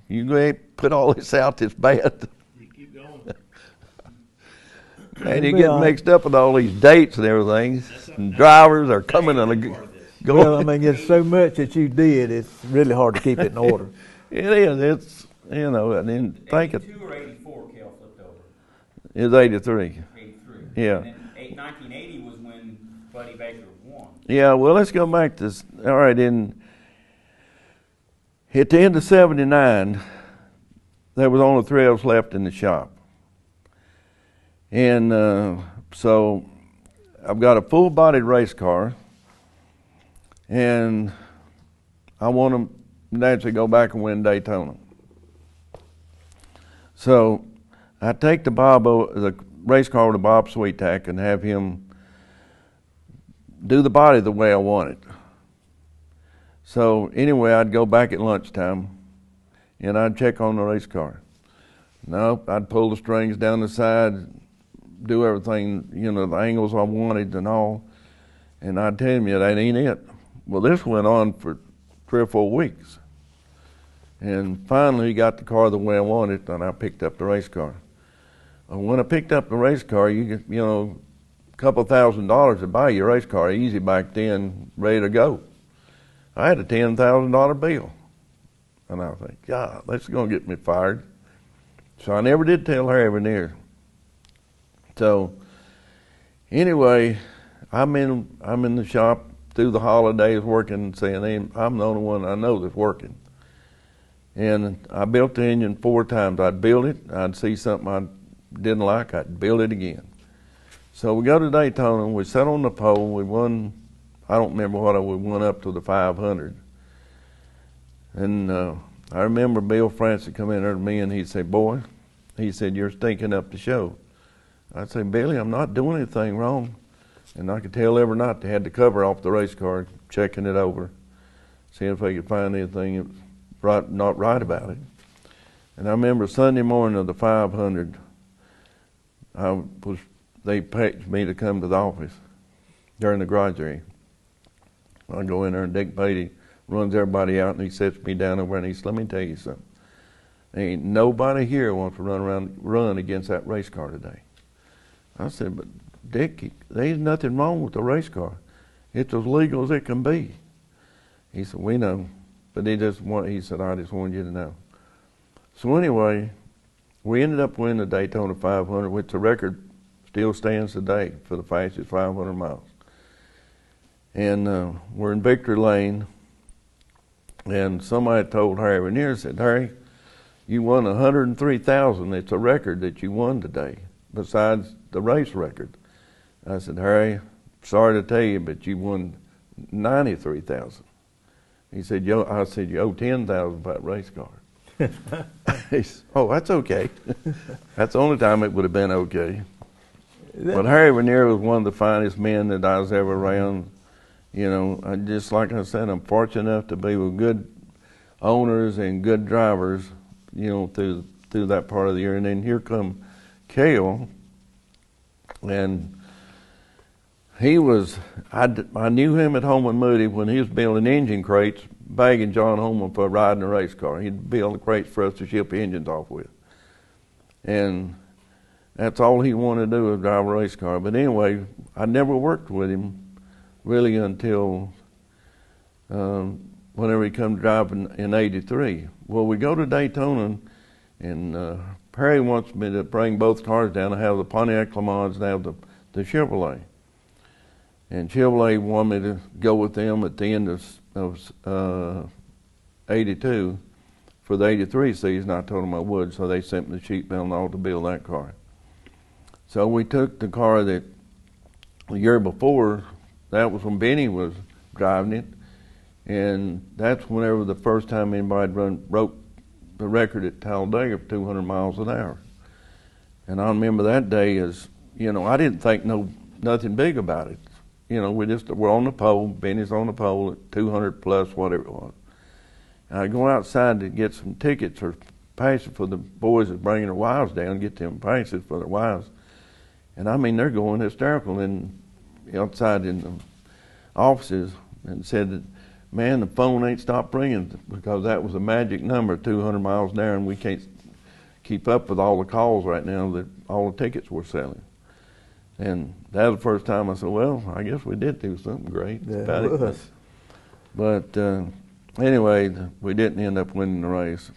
you go ahead put all this out this bad. You keep going. And you get all right. mixed up with all these dates and everything. And drivers are coming and Part go- Well, I mean, it's so much that you did. It's really hard to keep it in order. It is. It's you know. And then think it 82 or 84, Cale flipped over. is eighty three. 83. Yeah. And then eight, 1980 was when Buddy Baker won. Yeah. Well, let's go back to all right. In at the end of seventy nine, there was only three of us left in the shop, and uh, so I've got a full bodied race car, and I want to naturally go back and win Daytona. So I take the Bob the race car to Bob Sweetack and have him do the body the way I want it. So anyway, I'd go back at lunchtime and I'd check on the race car. Nope, I'd pull the strings down the side, do everything, you know, the angles I wanted and all. And I tell him, that ain't it. Well, this went on for three or four weeks. And finally, he got the car the way I wanted, and I picked up the race car. And when I picked up the race car, you get, you know, a couple thousand dollars to buy your race car easy back then, ready to go. I had a ten thousand dollar bill, and I think, God, that's gonna get me fired. So I never did tell her Harry Ranier. So anyway, I'm in I'm in the shop through the holidays working, saying I'm the only one I know that's working. And I built the engine four times. I'd build it, I'd see something I didn't like, I'd build it again. So we go to Daytona, we sat on the pole, we won, I don't remember what, I- we won up to the 500. And uh, I remember Bill Francis come in there to me and he said, Boy, he said, You're stinking up the show. I said, Billy, I'm not doing anything wrong. And I could tell every night they had the cover off the race car, checking it over, seeing if they could find anything right, not right about it. And I remember Sunday morning of the 500, I was they packed me to come to the office during the garage area. I go in there and Dick Beaty runs everybody out and he sets me down over and he says, "Let me tell you something. Ain't nobody here wants to run around run against that race car today." I said, "But Dick, there's nothing wrong with the race car. It's as legal as it can be." He said, "We know." But he just want, he said, I just wanted you to know. So anyway, we ended up winning the Daytona 500, which the record still stands today for the fastest 500 miles. And uh, we're in Victory Lane, and somebody told Harry Ranier, said, Harry, you won 103,000. It's a record that you won today, besides the race record. I said, Harry, sorry to tell you, but you won 93,000. He said, Yo, I said, you owe 10,000 for that race car. he said, oh, that's okay. that's the only time it would have been okay. But Harry Ranier was one of the finest men that I was ever around. You know, I just like I said, I'm fortunate enough to be with good owners and good drivers. You know, through through that part of the year, and then here come Cale, and he was I, I knew him at home Holman Moody when he was building engine crates, begging John Holman for riding a race car. He'd build the crates for us to ship engines off with, and that's all he wanted to do was drive a race car. But anyway, I never worked with him really until um, whenever he come to drive in, in '83. Well, we go to Daytona, and uh, Perry wants me to bring both cars down. I have the Pontiac Le Mans and I have the, the Chevrolet. And Chevrolet wanted me to go with them at the end of, of uh, 82 for the 83 season. I told them I would, so they sent me the sheet metal and all to build that car. So we took the car that the year before, that was when Benny was driving it, and that's whenever the first time anybody run broke the record at Talladega of 200 miles an hour. And I remember that day as you know I didn't think no nothing big about it. You know we just we're on the pole, Benny's on the pole at 200 plus whatever it was. And I go outside to get some tickets or passes for the boys that's bringing their wives down, get them passes for their wives. And I mean they're going hysterical in outside in the offices and said that man, the phone ain't stopped ringing because that was a magic number, 200 miles an hour, and we can't keep up with all the calls right now that all the tickets we're selling. And that was the first time I said, well, I guess we did do something great Yeah, about it it. But uh, anyway, we didn't end up winning the race.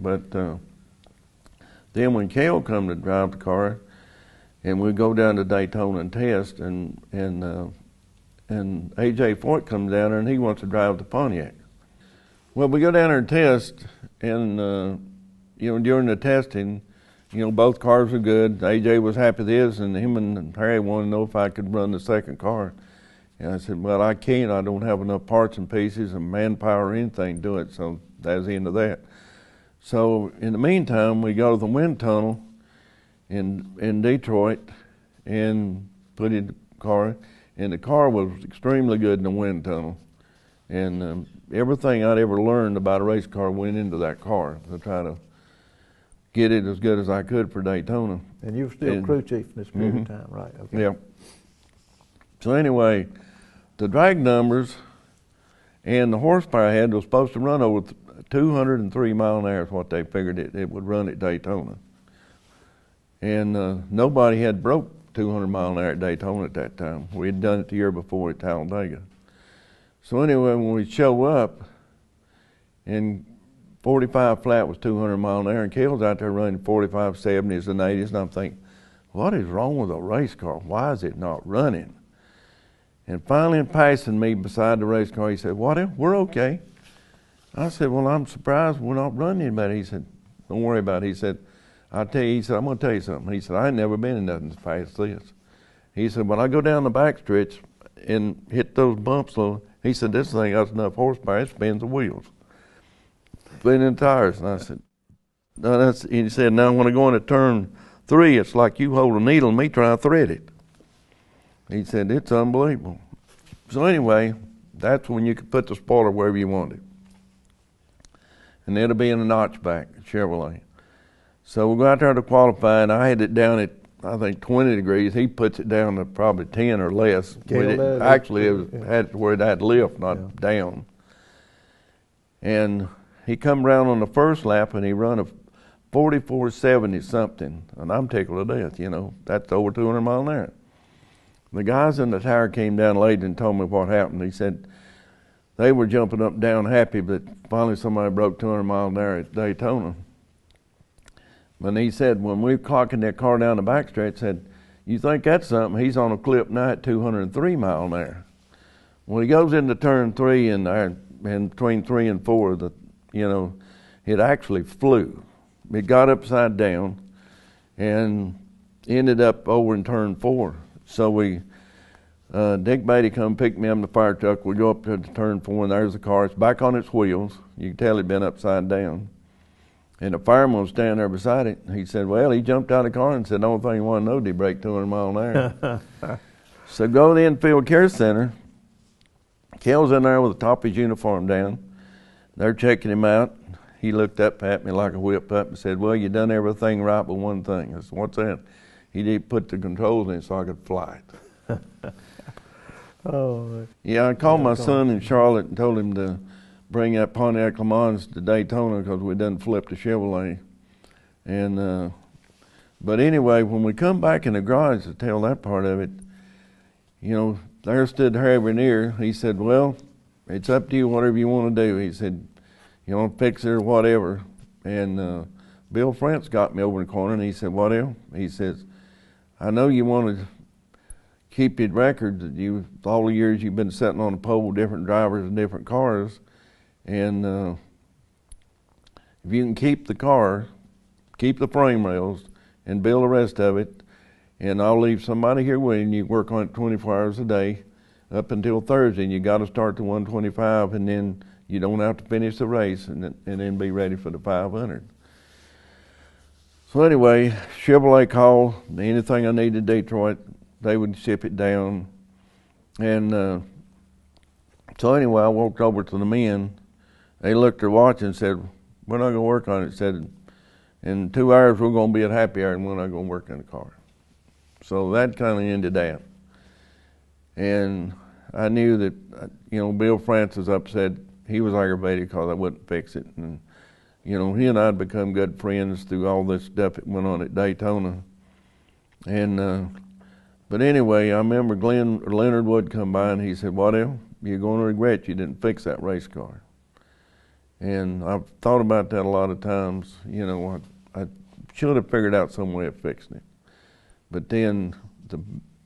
But uh, then when Cale come to drive the car, and we go down to Daytona and test, and and uh, and AJ Foyt comes down there and he wants to drive the Pontiac. Well, we go down there and test, and uh, you know during the testing, you know both cars were good. AJ was happy with his, and him and Harry wanted to know if I could run the second car. And I said, well, I can't. I don't have enough parts and pieces and manpower or anything to do it. So that's the end of that. So in the meantime, we go to the wind tunnel in in Detroit and put in the car and the car was extremely good in the wind tunnel. And um, everything I'd ever learned about a race car went into that car to try to get it as good as I could for Daytona. And you were still And- crew chief in this period Mhm. of time, right? Okay. Yeah. So anyway, the drag numbers and the horsepower I had was supposed to run over 203 mile an hour is what they figured it, it would run at Daytona. And uh, nobody had broke 200 mile an hour at Daytona at that time. We had done it the year before at Talladega. So anyway, when we show up, and 45 flat was 200 mile an hour, and Cale's out there running 45 70s and 80s, and I'm thinking, what is wrong with a race car? Why is it not running? And finally, in passing me beside the race car, he said, What? We're okay. I said, Well, I'm surprised we're not running anybody. He said, Don't worry about it. He said, I'll tell you, he said, I'm going to tell you something. He said, I ain't never been in nothing as fast as this. He said, When I go down the back stretch and hit those bumps, he said, This thing got enough horsepower, it spins the wheels, spinning the tires. And I said, no, that's, he said, Now, when I go into turn three, it's like you hold a needle and me trying to thread it. He said, It's unbelievable. So, anyway, that's when you could put the spoiler wherever you wanted. And it'll be in a notchback, Chevrolet. So we go out there to qualify, and I had it down at, I think, 20 degrees. He puts it down to probably 10 or less. It- actually, it was yeah. had to where it had lift, not Yeah. down. And he come around on the first lap, and he run a 4470 something, and I'm tickled to death. You know, that's over 200 mile an hour. The guys in the tire came down late and told me what happened. He said they were jumping up and down happy, but finally somebody broke 200 miles an hour at Daytona. And he said when we were clocking that car down the back backstretch, said, "You think that's something?" He's on a clip now at 203 mile an hour. When he goes into turn three and there, and between three and four, the you know, it actually flew. It got upside down, and ended up over in turn four. So we, uh, Dick Beaty come pick me up in the fire truck. We go up to turn four, and there's the car. It's back on its wheels. You can tell it'd been upside down. And the fireman was standing there beside it. He said, "Well, he jumped out of the car and said, the only thing he wanted to know, did he break 200 mile an hour?" so go to the infield care center. Cale's in there with the top of his uniform down. They're checking him out. He looked up at me like a whip up and said, "Well, you done everything right, but one thing." I said, "What's that?" He did put the controls in so I could fly it. Oh, Yeah, I called my Yeah, son in Charlotte and told him to bring that Pontiac Le Mans to Daytona because we done flipped the Chevrolet. And uh, but anyway, when we come back in the garage to tell that part of it, you know, there stood Harry Ranier. He said, "Well, it's up to you, whatever you want to do." He said, "You to fix it or whatever." And uh, Bill France got me over the corner and he said, "What else?" He says, "I know you want to." keep your record that you all the years you've been sitting on the pole with different drivers and different cars, and uh, if you can keep the car, keep the frame rails, and build the rest of it, and I'll leave somebody here with you. and You work on it 24 hours a day, up until Thursday, and you got to start the 125, and then you don't have to finish the race, and then, and then be ready for the 500. So anyway, Chevrolet called. Anything I needed Detroit, they would ship it down. And uh, so anyway, I walked over to the men. They looked at their watch and said, "We're not going to work on it." Said, "In two hours, we're going to be at happy hour, and we're not going to work in the car." So that kind of ended that. And I knew that, you know, Bill France was upset. He was aggravated because I wouldn't fix it, and you know, he and I had become good friends through all this stuff that went on at Daytona. And uh, but anyway, I remember Glen Leonard Wood come by and he said, "What else? You're going to regret you didn't fix that race car." And I've thought about that a lot of times. You know, I, I should have figured out some way of fixing it. But then the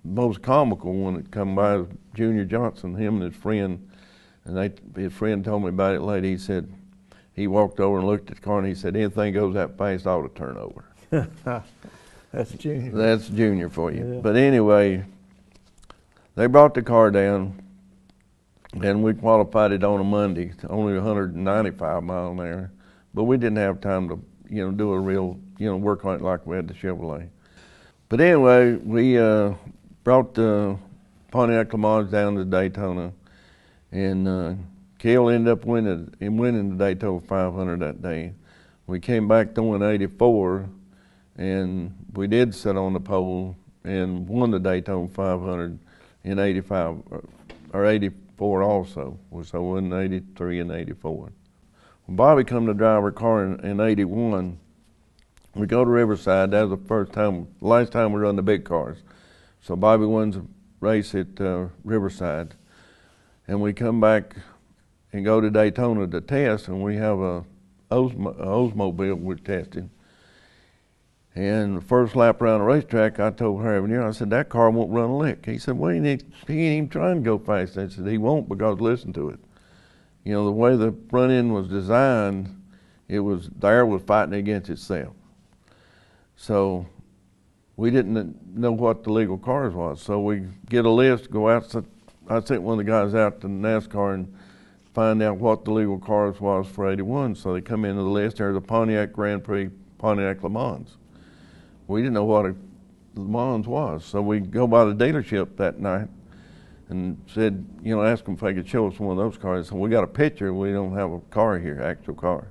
most comical one that come by was Junior Johnson, him and his friend, and they, his friend told me about it later. He said he walked over and looked at the car and he said, "Anything goes that fast, I ought to turn over." that's junior. That's junior for you. Yeah. But anyway, they brought the car down, and we qualified it on a Monday, only 195 mile an hour. But we didn't have time to, you know, do a real, you know, work on it like we had the Chevrolet. But anyway, we uh, brought the Pontiac Le Mans down to Daytona, and uh, ended up winning, winning the Daytona 500 that day. We came back throwing 84, and we did sit on the pole and won the Daytona 500 in 85 or- or 84 also. So in 83 and 84. When Bobby come to drive her car in, in 81, we go to Riverside. That was the first time, last time we run the big cars. So Bobby wins a race at uh, Riverside, and we come back and go to Daytona to test, and we have a Oldsmobile we're testing. And the first lap around the racetrack, I told Harry Ranier, I said, that car won't run a lick. He said, well, he ain't, he ain't even trying to go fast. I said, he won't because listen to it. You know, the way the front end was designed, it was, the air was fighting against itself. So we didn't know what the legal cars was. So we get a list, go out, I sent one of the guys out to NASCAR and find out what the legal cars was for 81. So they come into the list, there's a Pontiac Grand Prix, Pontiac Le Mans. We didn't know what a Le Mans was. So we go by the dealership that night and said, you know, ask them if they could show us one of those cars. So we got a picture, we don't have a car here, actual car.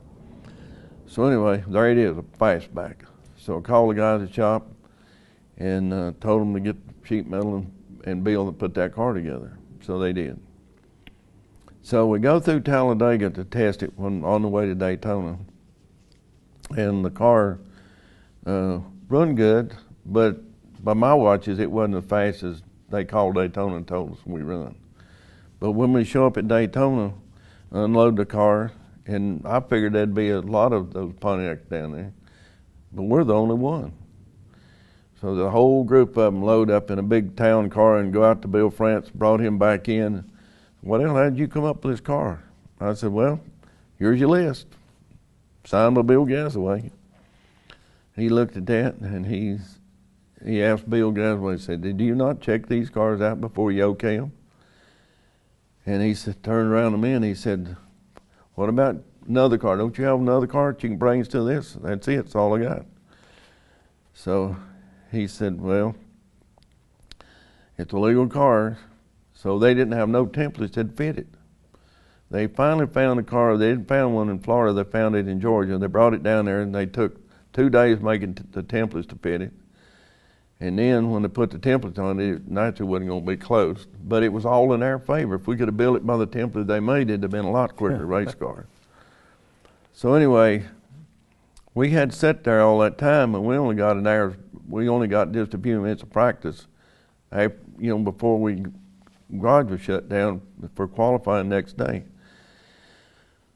So anyway, there it is, a fastback. So I called the guys at the shop and uh, told them to get sheet metal and, and Bill to put that car together. So they did. So we go through Talladega to test it when, on the way to Daytona. And the car uh, run good, but by my watches, it wasn't as fast as they called Daytona and told us we run. But when we show up at Daytona, unload the car, and I figured there'd be a lot of those Pontiacs down there, but we're the only one. So the whole group of them load up in a big town car and go out to Bill France, brought him back in. What the hell, how'd you come up with this car? I said, well, here's your list. Signed by Bill Gazaway. He looked at that and he's, he asked Bill Gazaway, he said, did you not check these cars out before you okay them? And he said, turned around to me and he said, what about another car? Don't you have another car that you can bring us to this? That's it, that's all I got. So he said, well, it's a legal car, so they didn't have no templates that fit it. They finally found a car. They didn't find one in Florida. They found it in Georgia. They brought it down there, and they took two days making t- the templates to fit it. And then when they put the templates on it, it naturally wasn't going to be closed. But it was all in our favor. If we could have built it by the template they made, it'd have been a lot quicker race car. So anyway, we had sat there all that time, and we only got an hour. We only got just a few minutes of practice, af- you know, before we garage was shut down for qualifying next day.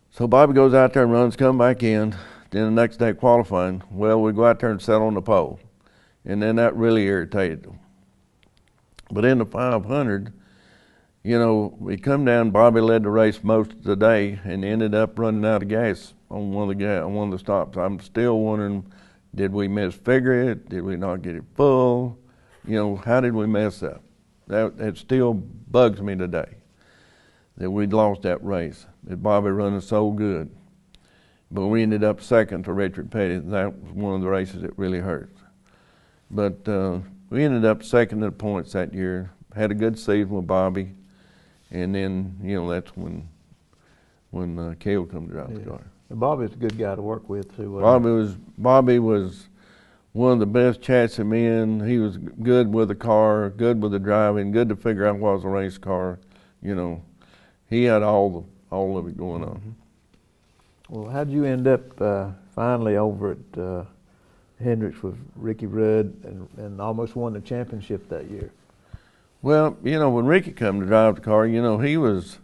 So Bobby goes out there and runs, come back in. Then the next day qualifying, well, we go out there and sit on the pole, and then that really irritated them. But in the 500, you know, we come down. Bobby led the race most of the day and ended up running out of gas on one of the ga- on one of the stops. I'm still wondering, did we misfigure it? Did we not get it full? You know, how did we mess up? That it still bugs me today that we'd lost that race. That Bobby running so good, but we ended up second to Richard Petty. That was one of the races that really hurt. But uh, we ended up second at points that year. Had a good season with Bobby, and then you know that's when when uh, Cale come to drive the car. And Bobby's a good guy to work with too. Bobby was Bobby was one of the best chassis men. He was good with the car, good with the driving, good to figure out what was a race car. You know, he had all the all of it going on. he? Well, how'd you end up uh, finally over at uh, Hendricks with Ricky Rudd and, and almost won the championship that year? Well, you know, when Ricky come to drive the car, you know, he was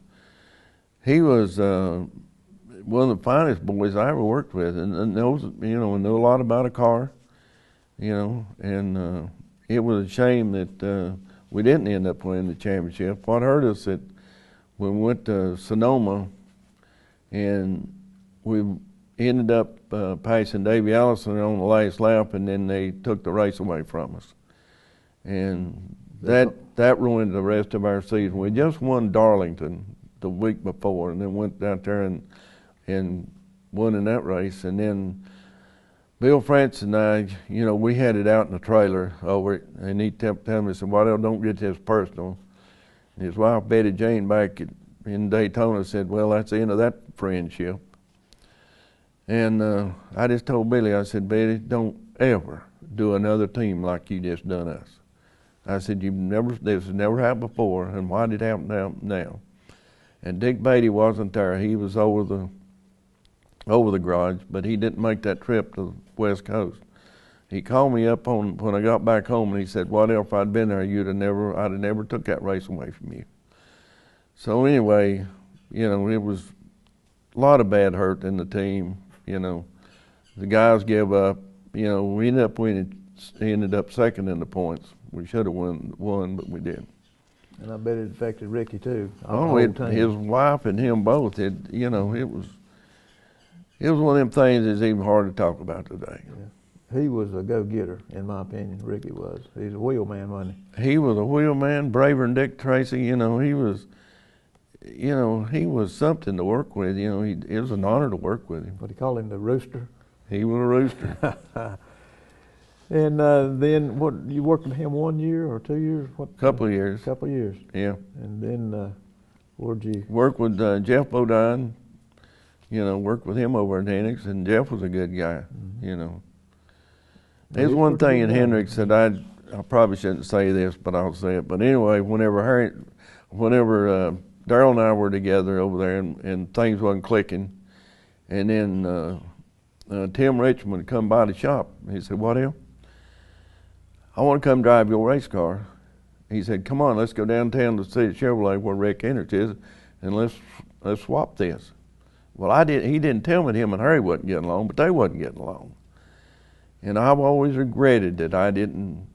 he was uh, one of the finest boys I ever worked with, and, and knows you know knew a lot about a car, you know, and uh, it was a shame that uh, we didn't end up winning the championship. What hurt us that when we went to Sonoma, and we ended up uh, passing Davey Allison on the last lap, and then they took the race away from us, and that that ruined the rest of our season. We just won Darlington the week before, and then went out there and and won in that race. And then Bill France and I, you know, we had it out in the trailer over it, and he kept telling me, "said, well, don't get this personal." And his wife Betty Jane back in Daytona said, "Well, that's the end of that friendship." And uh, I just told Billy, I said, Billy, don't ever do another team like you just done us. I said, you've never, this has never happened before, and why did it happen now? now? And Dick Beaty wasn't there. He was over the over the garage, but he didn't make that trip to the West Coast. He called me up on when I got back home, and he said, "What if I'd been there? You'd have never, I'd have never took that race away from you." So anyway, you know, it was a lot of bad hurt in the team. You know, the guys gave up. You know, we ended up winning, ended up second in the points. We should have won, won, but we didn't. And I bet it affected Ricky too. Oh, it, his wife and him both. It, you know, it was, it was one of them things that's even hard to talk about today. Yeah. He was a go-getter, in my opinion. Ricky was. He's a wheel man, wasn't he? He was a wheelman, braver than Dick Tracy. You know, he was, you know, he was something to work with. You know, he, it was an honor to work with him. What do you call him? The rooster. He was a rooster. And uh, then what? You worked with him one year or two years? What? Couple of years. couple of years. Yeah. And then uh, where'd you? Worked with uh, Geoff Bodine. You know, worked with him over at Hendricks, and Geoff was a good guy. You know. There's one thing guy. Hendricks that I I probably shouldn't say this, but I'll say it. But anyway, whenever Harry, whenever uh, Darrell and I were together over there, and, and things wasn't clicking, and then uh, uh, Tim Richmond come by the shop. He said, "What else? I want to come drive your race car." He said, "Come on, let's go downtown to see Chevrolet where Rick Hendricks is, and let's let's swap this." Well, I did. He didn't tell me that him and Harry wasn't getting along, but they wasn't getting along. And I've always regretted that I didn't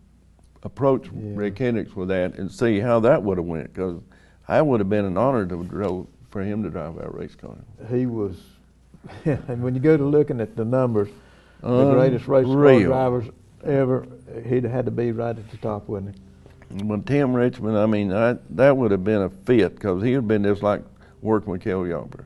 approach Yeah. Rick Hendricks with that and see how that would have went, because I would have been an honor to drove, for him to drive our race car. He was. and when you go to looking at the numbers, the Um, greatest race car drivers ever, he'd had to be right at the top, wouldn't he? But Tim Richmond, I mean, I, that would have been a fit, because he'd been just like working with Cale Yarborough,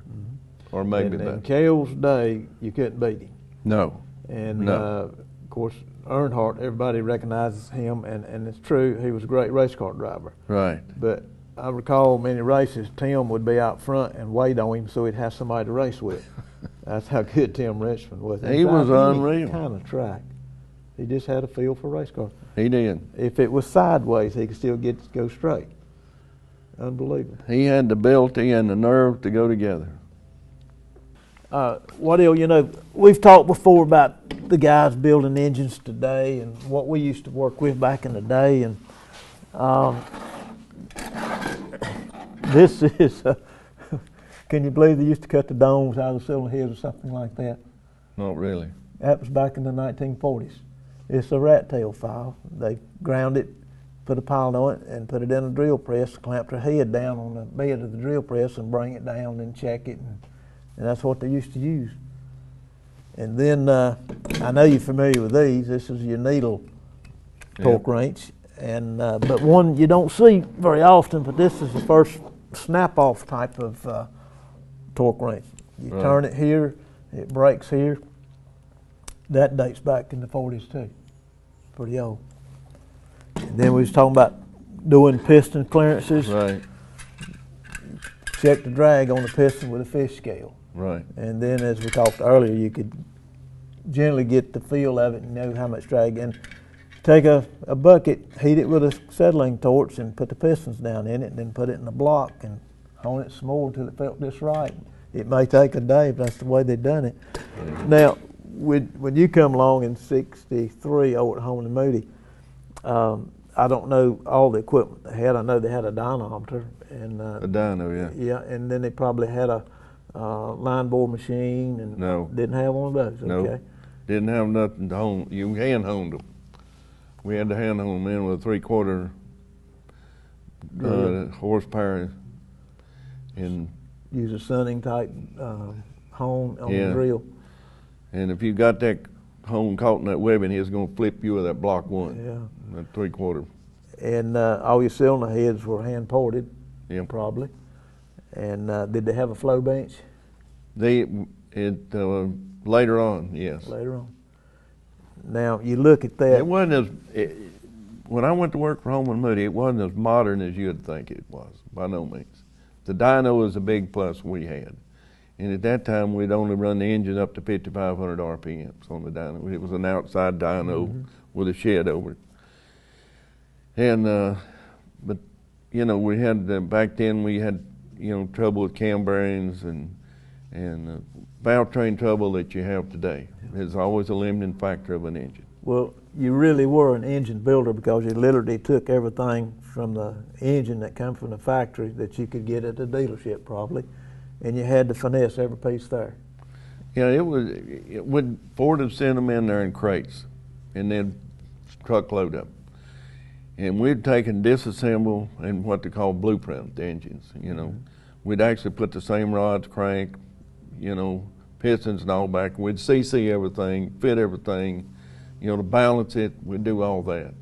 or maybe and, in that. Cale's day, you couldn't beat him. No, And No. uh, of course, Earnhardt, everybody recognizes him, and, and it's true, he was a great race car driver. right. But I recall many races, Tim would be out front and wait on him so he'd have somebody to race with. That's how good Tim Richmond was. He was unreal. Kind of track. He just had a feel for race cars. He did. If it was sideways, he could still get go straight. Unbelievable. He had the ability and the nerve to go together. Uh, Waddell, you know, we've talked before about the guys building engines today and what we used to work with back in the day, and um, this is. Uh, can you believe they used to cut the domes out of the cylinder heads or something like that? Not really. That was back in the 1940s. It's a rat tail file. They ground it, put a pile on it, and put it in a drill press, clamp their head down on the bed of the drill press, and bring it down and check it. And, and that's what they used to use. And then uh, I know you're familiar with these. This is your needle torque wrench, and uh, but one you don't see very often. But this is the first snap-off type of uh, torque wrench. You Right. turn it here, it breaks here. That dates back in the 40s too. Pretty old. And then we was talking about doing piston clearances. Right, Check the drag on the piston with a fish scale. right. And then, as we talked earlier, you could generally get the feel of it and know how much drag. And take a, a bucket, heat it with a settling torch, and put the pistons down in it, and then put it in a block and hone it some more until it felt just right. It may take a day, but that's the way they've done it. Now, when, when you come along in '63 over at Holman Moody, um, I don't know all the equipment they had. I know they had a dynamometer and uh, A dyno, yeah. yeah, and then they probably had a uh, line bore machine and No. didn't have one of those. No. Okay. Didn't have nothing to hone. You hand honed them. We had to hand hone them in with a three quarter uh, horsepower. And Use a Sunnen type uh, hone on Yeah. the drill. and if you got that hone caught in that webbing, it's going to flip you with that block one. Yeah. That three quarter. And uh, all your cylinder heads were hand ported, Yeah. probably. And uh, did they have a flow bench They it uh, later on, yes. later on? Now you look at that. It wasn't as it, when I went to work for Holman Moody. It wasn't as modern as you'd think it was. By no means. The dyno was a big plus we had, And at that time, we'd only run the engine up to 5,500 RPMs on the dyno. It was an outside dyno with a shed over it. And, uh, but, you know, we had, uh, back then, we had, you know, trouble with cam bearings and, and uh, valve train trouble that you have today. There's always a limiting factor of an engine. Well, you really were an engine builder because you literally took everything from the engine that come from the factory that you could get at the dealership probably, and you had to finesse every piece there. Yeah, it was, it would, Ford would send them in there in crates and then truckload up. And we'd take and disassemble and what they call blueprint the engines, you know. Mm-hmm. We'd actually put the same rods, crank, you know, pistons and all back. We'd CC everything, fit everything, you know, to balance it, we'd do all that.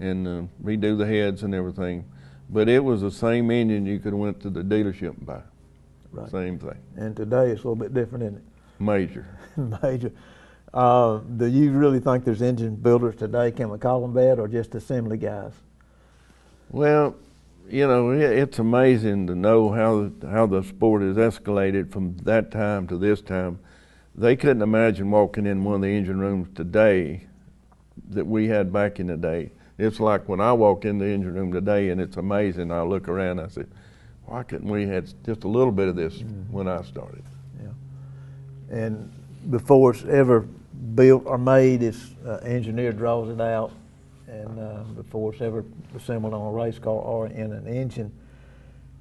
And uh, redo the heads and everything. But it was the same engine you could have went to the dealership and buy. Right. Same thing. And today it's a little bit different, isn't Major. it? Major. Uh, do you really think there's engine builders today, can we call them that, or just assembly guys? Well, you know, it's amazing to know how how the sport has escalated from that time to this time. They couldn't imagine walking in one of the engine rooms today that we had back in the day. It's like when I walk in the engine room today, and it's amazing. I look around, I say, "Why couldn't we had just a little bit of this when I started?" Yeah. And before it's ever built or made, its uh, engineer draws it out, and uh, before it's ever assembled on a race car or in an engine.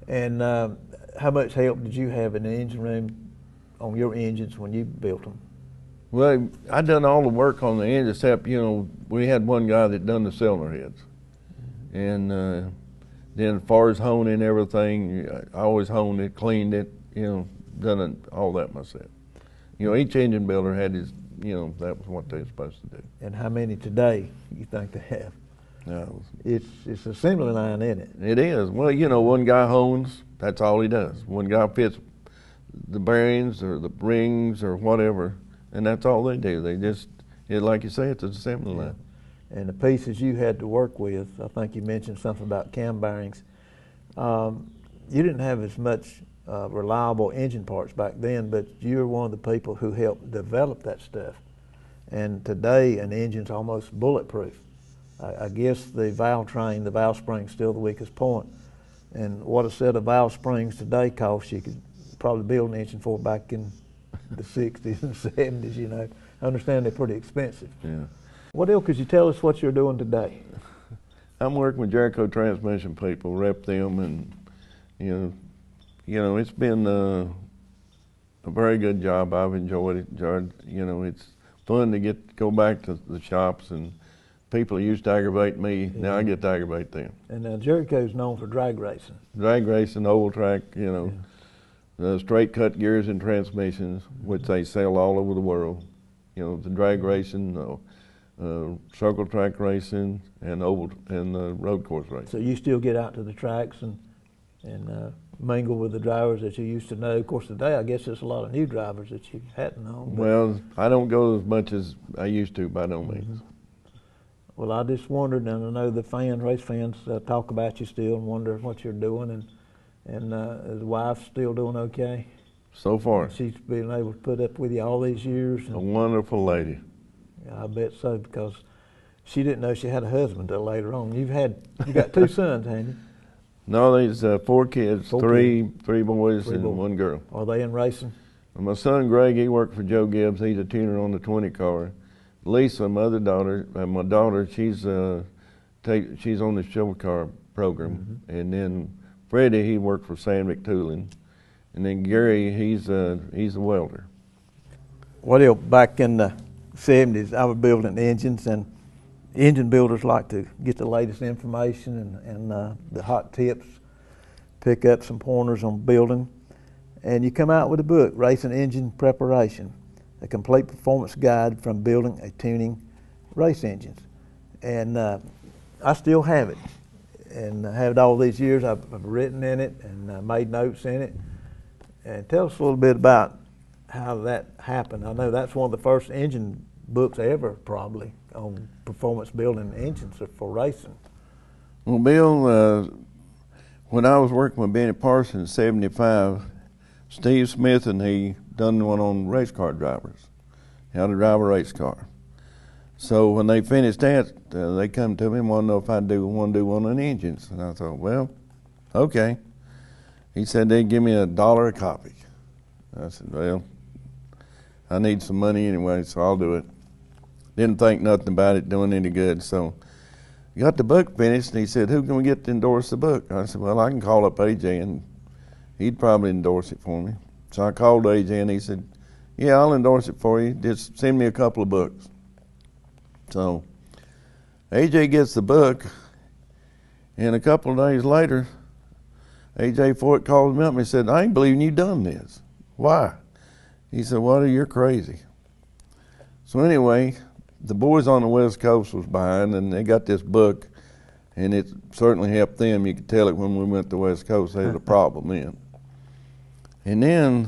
And um, how much help did you have in the engine room on your engines when you built them? Well, I done all the work on the engine except you know we had one guy that done the cylinder heads, and uh, then as far as honing everything, I always honed it, cleaned it, you know, done it, all that myself. You know, each engine builder had his, you know, that was what they were supposed to do. And how many today you think they have? No, It's it's assembly line, isn't it? it is. Well, you know, one guy hones, that's all he does. One guy fits the bearings or the rings or whatever, and that's all they do. They just, it, like you say, it's an assembly line. And the pieces you had to work with, I think you mentioned something about cam bearings. Um, you didn't have as much uh, reliable engine parts back then, but you were one of the people who helped develop that stuff. And today, an engine's almost bulletproof. I, I guess the valve train, the valve spring's still the weakest point. And what a set of valve springs today costs, you could probably build an engine for back in the 60s and 70s, you know. I understand they're pretty expensive. Yeah. What else could you tell us what you're doing today? I'm working with Jerico Transmission people, rep them, and you know, you know, it's been uh, a very good job. I've enjoyed it. Enjoyed, you know, it's fun to get go back to the shops and people who used to aggravate me. Now I get to aggravate them. And now Jerico's known for drag racing. Drag racing, oval track, you know, the straight cut gears and transmissions, which they sell all over the world. You know, the drag racing, uh, uh, circle track racing, and oval and uh, road course racing. So you still get out to the tracks and and uh, mingle with the drivers that you used to know. Of course, today I guess there's a lot of new drivers that you hadn't known. Well, I don't go as much as I used to by no means. well, I just wondered, and I know the fans, race fans, uh, talk about you still and wonder what you're doing, and and uh, is the wife still doing okay? So far, She's been able to put up with you all these years. a wonderful lady. I bet so because she didn't know she had a husband until later on. You've had you got two sons, haven't you? No, there's uh, four kids, three three boys Three and boys. one girl. Are they in racing? And my son Greg, he worked for Joe Gibbs. He's a tuner on the 20 car. Lisa, my other daughter, uh, my daughter, she's uh, take, she's on the show car program. And then Freddie, he worked for Sandvik Tooling. And then Gary, he's uh, he's a welder. Well, back in the 70s, I was building engines, and engine builders like to get the latest information and, and uh, the hot tips, pick up some pointers on building. And you come out with a book, Racing Engine Preparation, a complete performance guide from building a tuning race engines. And uh, I still have it. And I have it all these years. I've, I've written in it and uh, made notes in it. And tell us a little bit about how that happened. I know that's one of the first engine books ever, probably, on performance building engines for racing. Well, Bill, uh, when I was working with Benny Parsons in '75, Steve Smith and he done one on race car drivers, how to drive a race car. So when they finished that, uh, they come to me and want to know if I'd do to do one on engines. And I thought, well, okay. He said they'd give me a dollar a copy. I said, well, I need some money anyway, so I'll do it. Didn't think nothing about it doing any good, so got the book finished, and he said, "Who can we get to endorse the book?" I said, "Well, I can call up AJ, and he'd probably endorse it for me." So I called AJ, and he said, "Yeah, I'll endorse it for you. Just send me a couple of books." So AJ gets the book, and a couple of days later, AJ Foyt called me up and he said, "I ain't believing you done this. Why?" He said, "What "Well, you're crazy." So anyway, the boys on the West Coast was buying, and they got this book, and it certainly helped them. You could tell it when we went to the West Coast; they had a problem then. And then,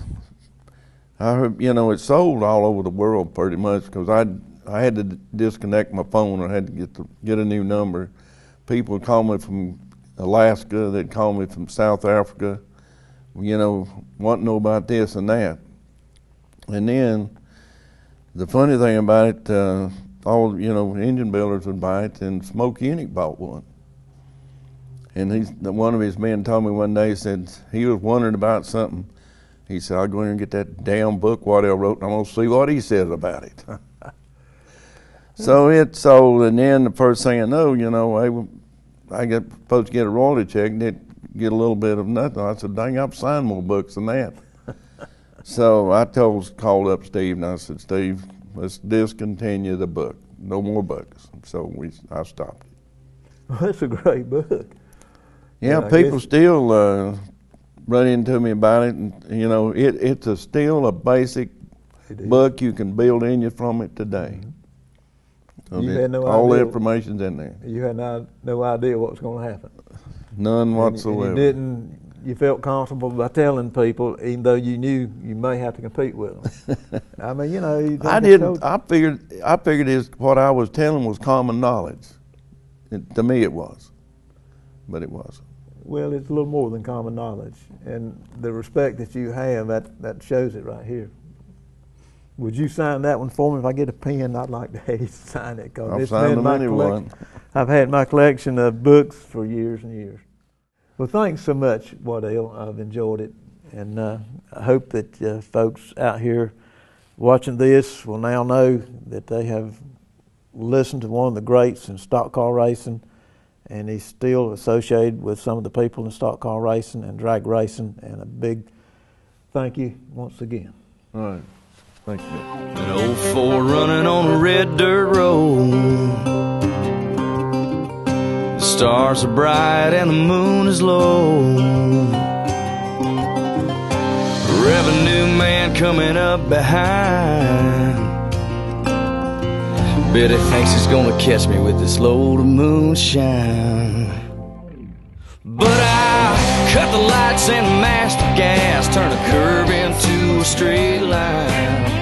I heard, you know, it sold all over the world pretty much because I I had to disconnect my phone. I had to get to get a new number. People would call me from Alaska. They'd call me from South Africa. You know, want to know about this and that. And then the funny thing about it, uh, all you know, engine builders would buy it, and Smokey Yunick bought one. And he's one of his men told me one day. He said he was wondering about something. He said, "I'll go in and get that damn book Waddell wrote, and I'm gonna see what he says about it." so it sold, and then the first thing I know, you know, I I get supposed to get a royalty check, and it get a little bit of nothing. I said, "Dang, I've signed more books than that." so I told, called up Steve, and I said, "Steve, let's discontinue the book. No more books." So we, I stopped it. Well, that's a great book. Yeah, Yeah, people still uh, run into me about it, and you know, it, it's a still a basic book you can build in you from it today. So You that- had no all the information's in there, You had no, no idea what was going to happen. none And- whatsoever. And you didn't. You felt comfortable by telling people, even though you knew you may have to compete with them. I mean, you know. I didn't. I figured. I figured is what I was telling was common knowledge. It, to me, it was, but it wasn't. Well, it's a little more than common knowledge, and the respect that you have that that shows it right here. Would you sign that one for me? If I get a pen, I'd like to have you sign it because it's been my collection. I've had my collection of books for years and years. Well, thanks so much, Waddell. I've enjoyed it, and uh, I hope that uh, folks out here watching this will now know that they have listened to one of the greats in stock car racing, and he's still associated with some of the people in stock car racing and drag racing. And a big thank you once again. All right. Thank you. An old Ford running on a red dirt road. Stars are bright and the moon is low. Revenue man coming up behind. Bet he thinks he's gonna catch me with this load of moonshine. But I cut the lights and mashed the gas, turn a curve into a straight line.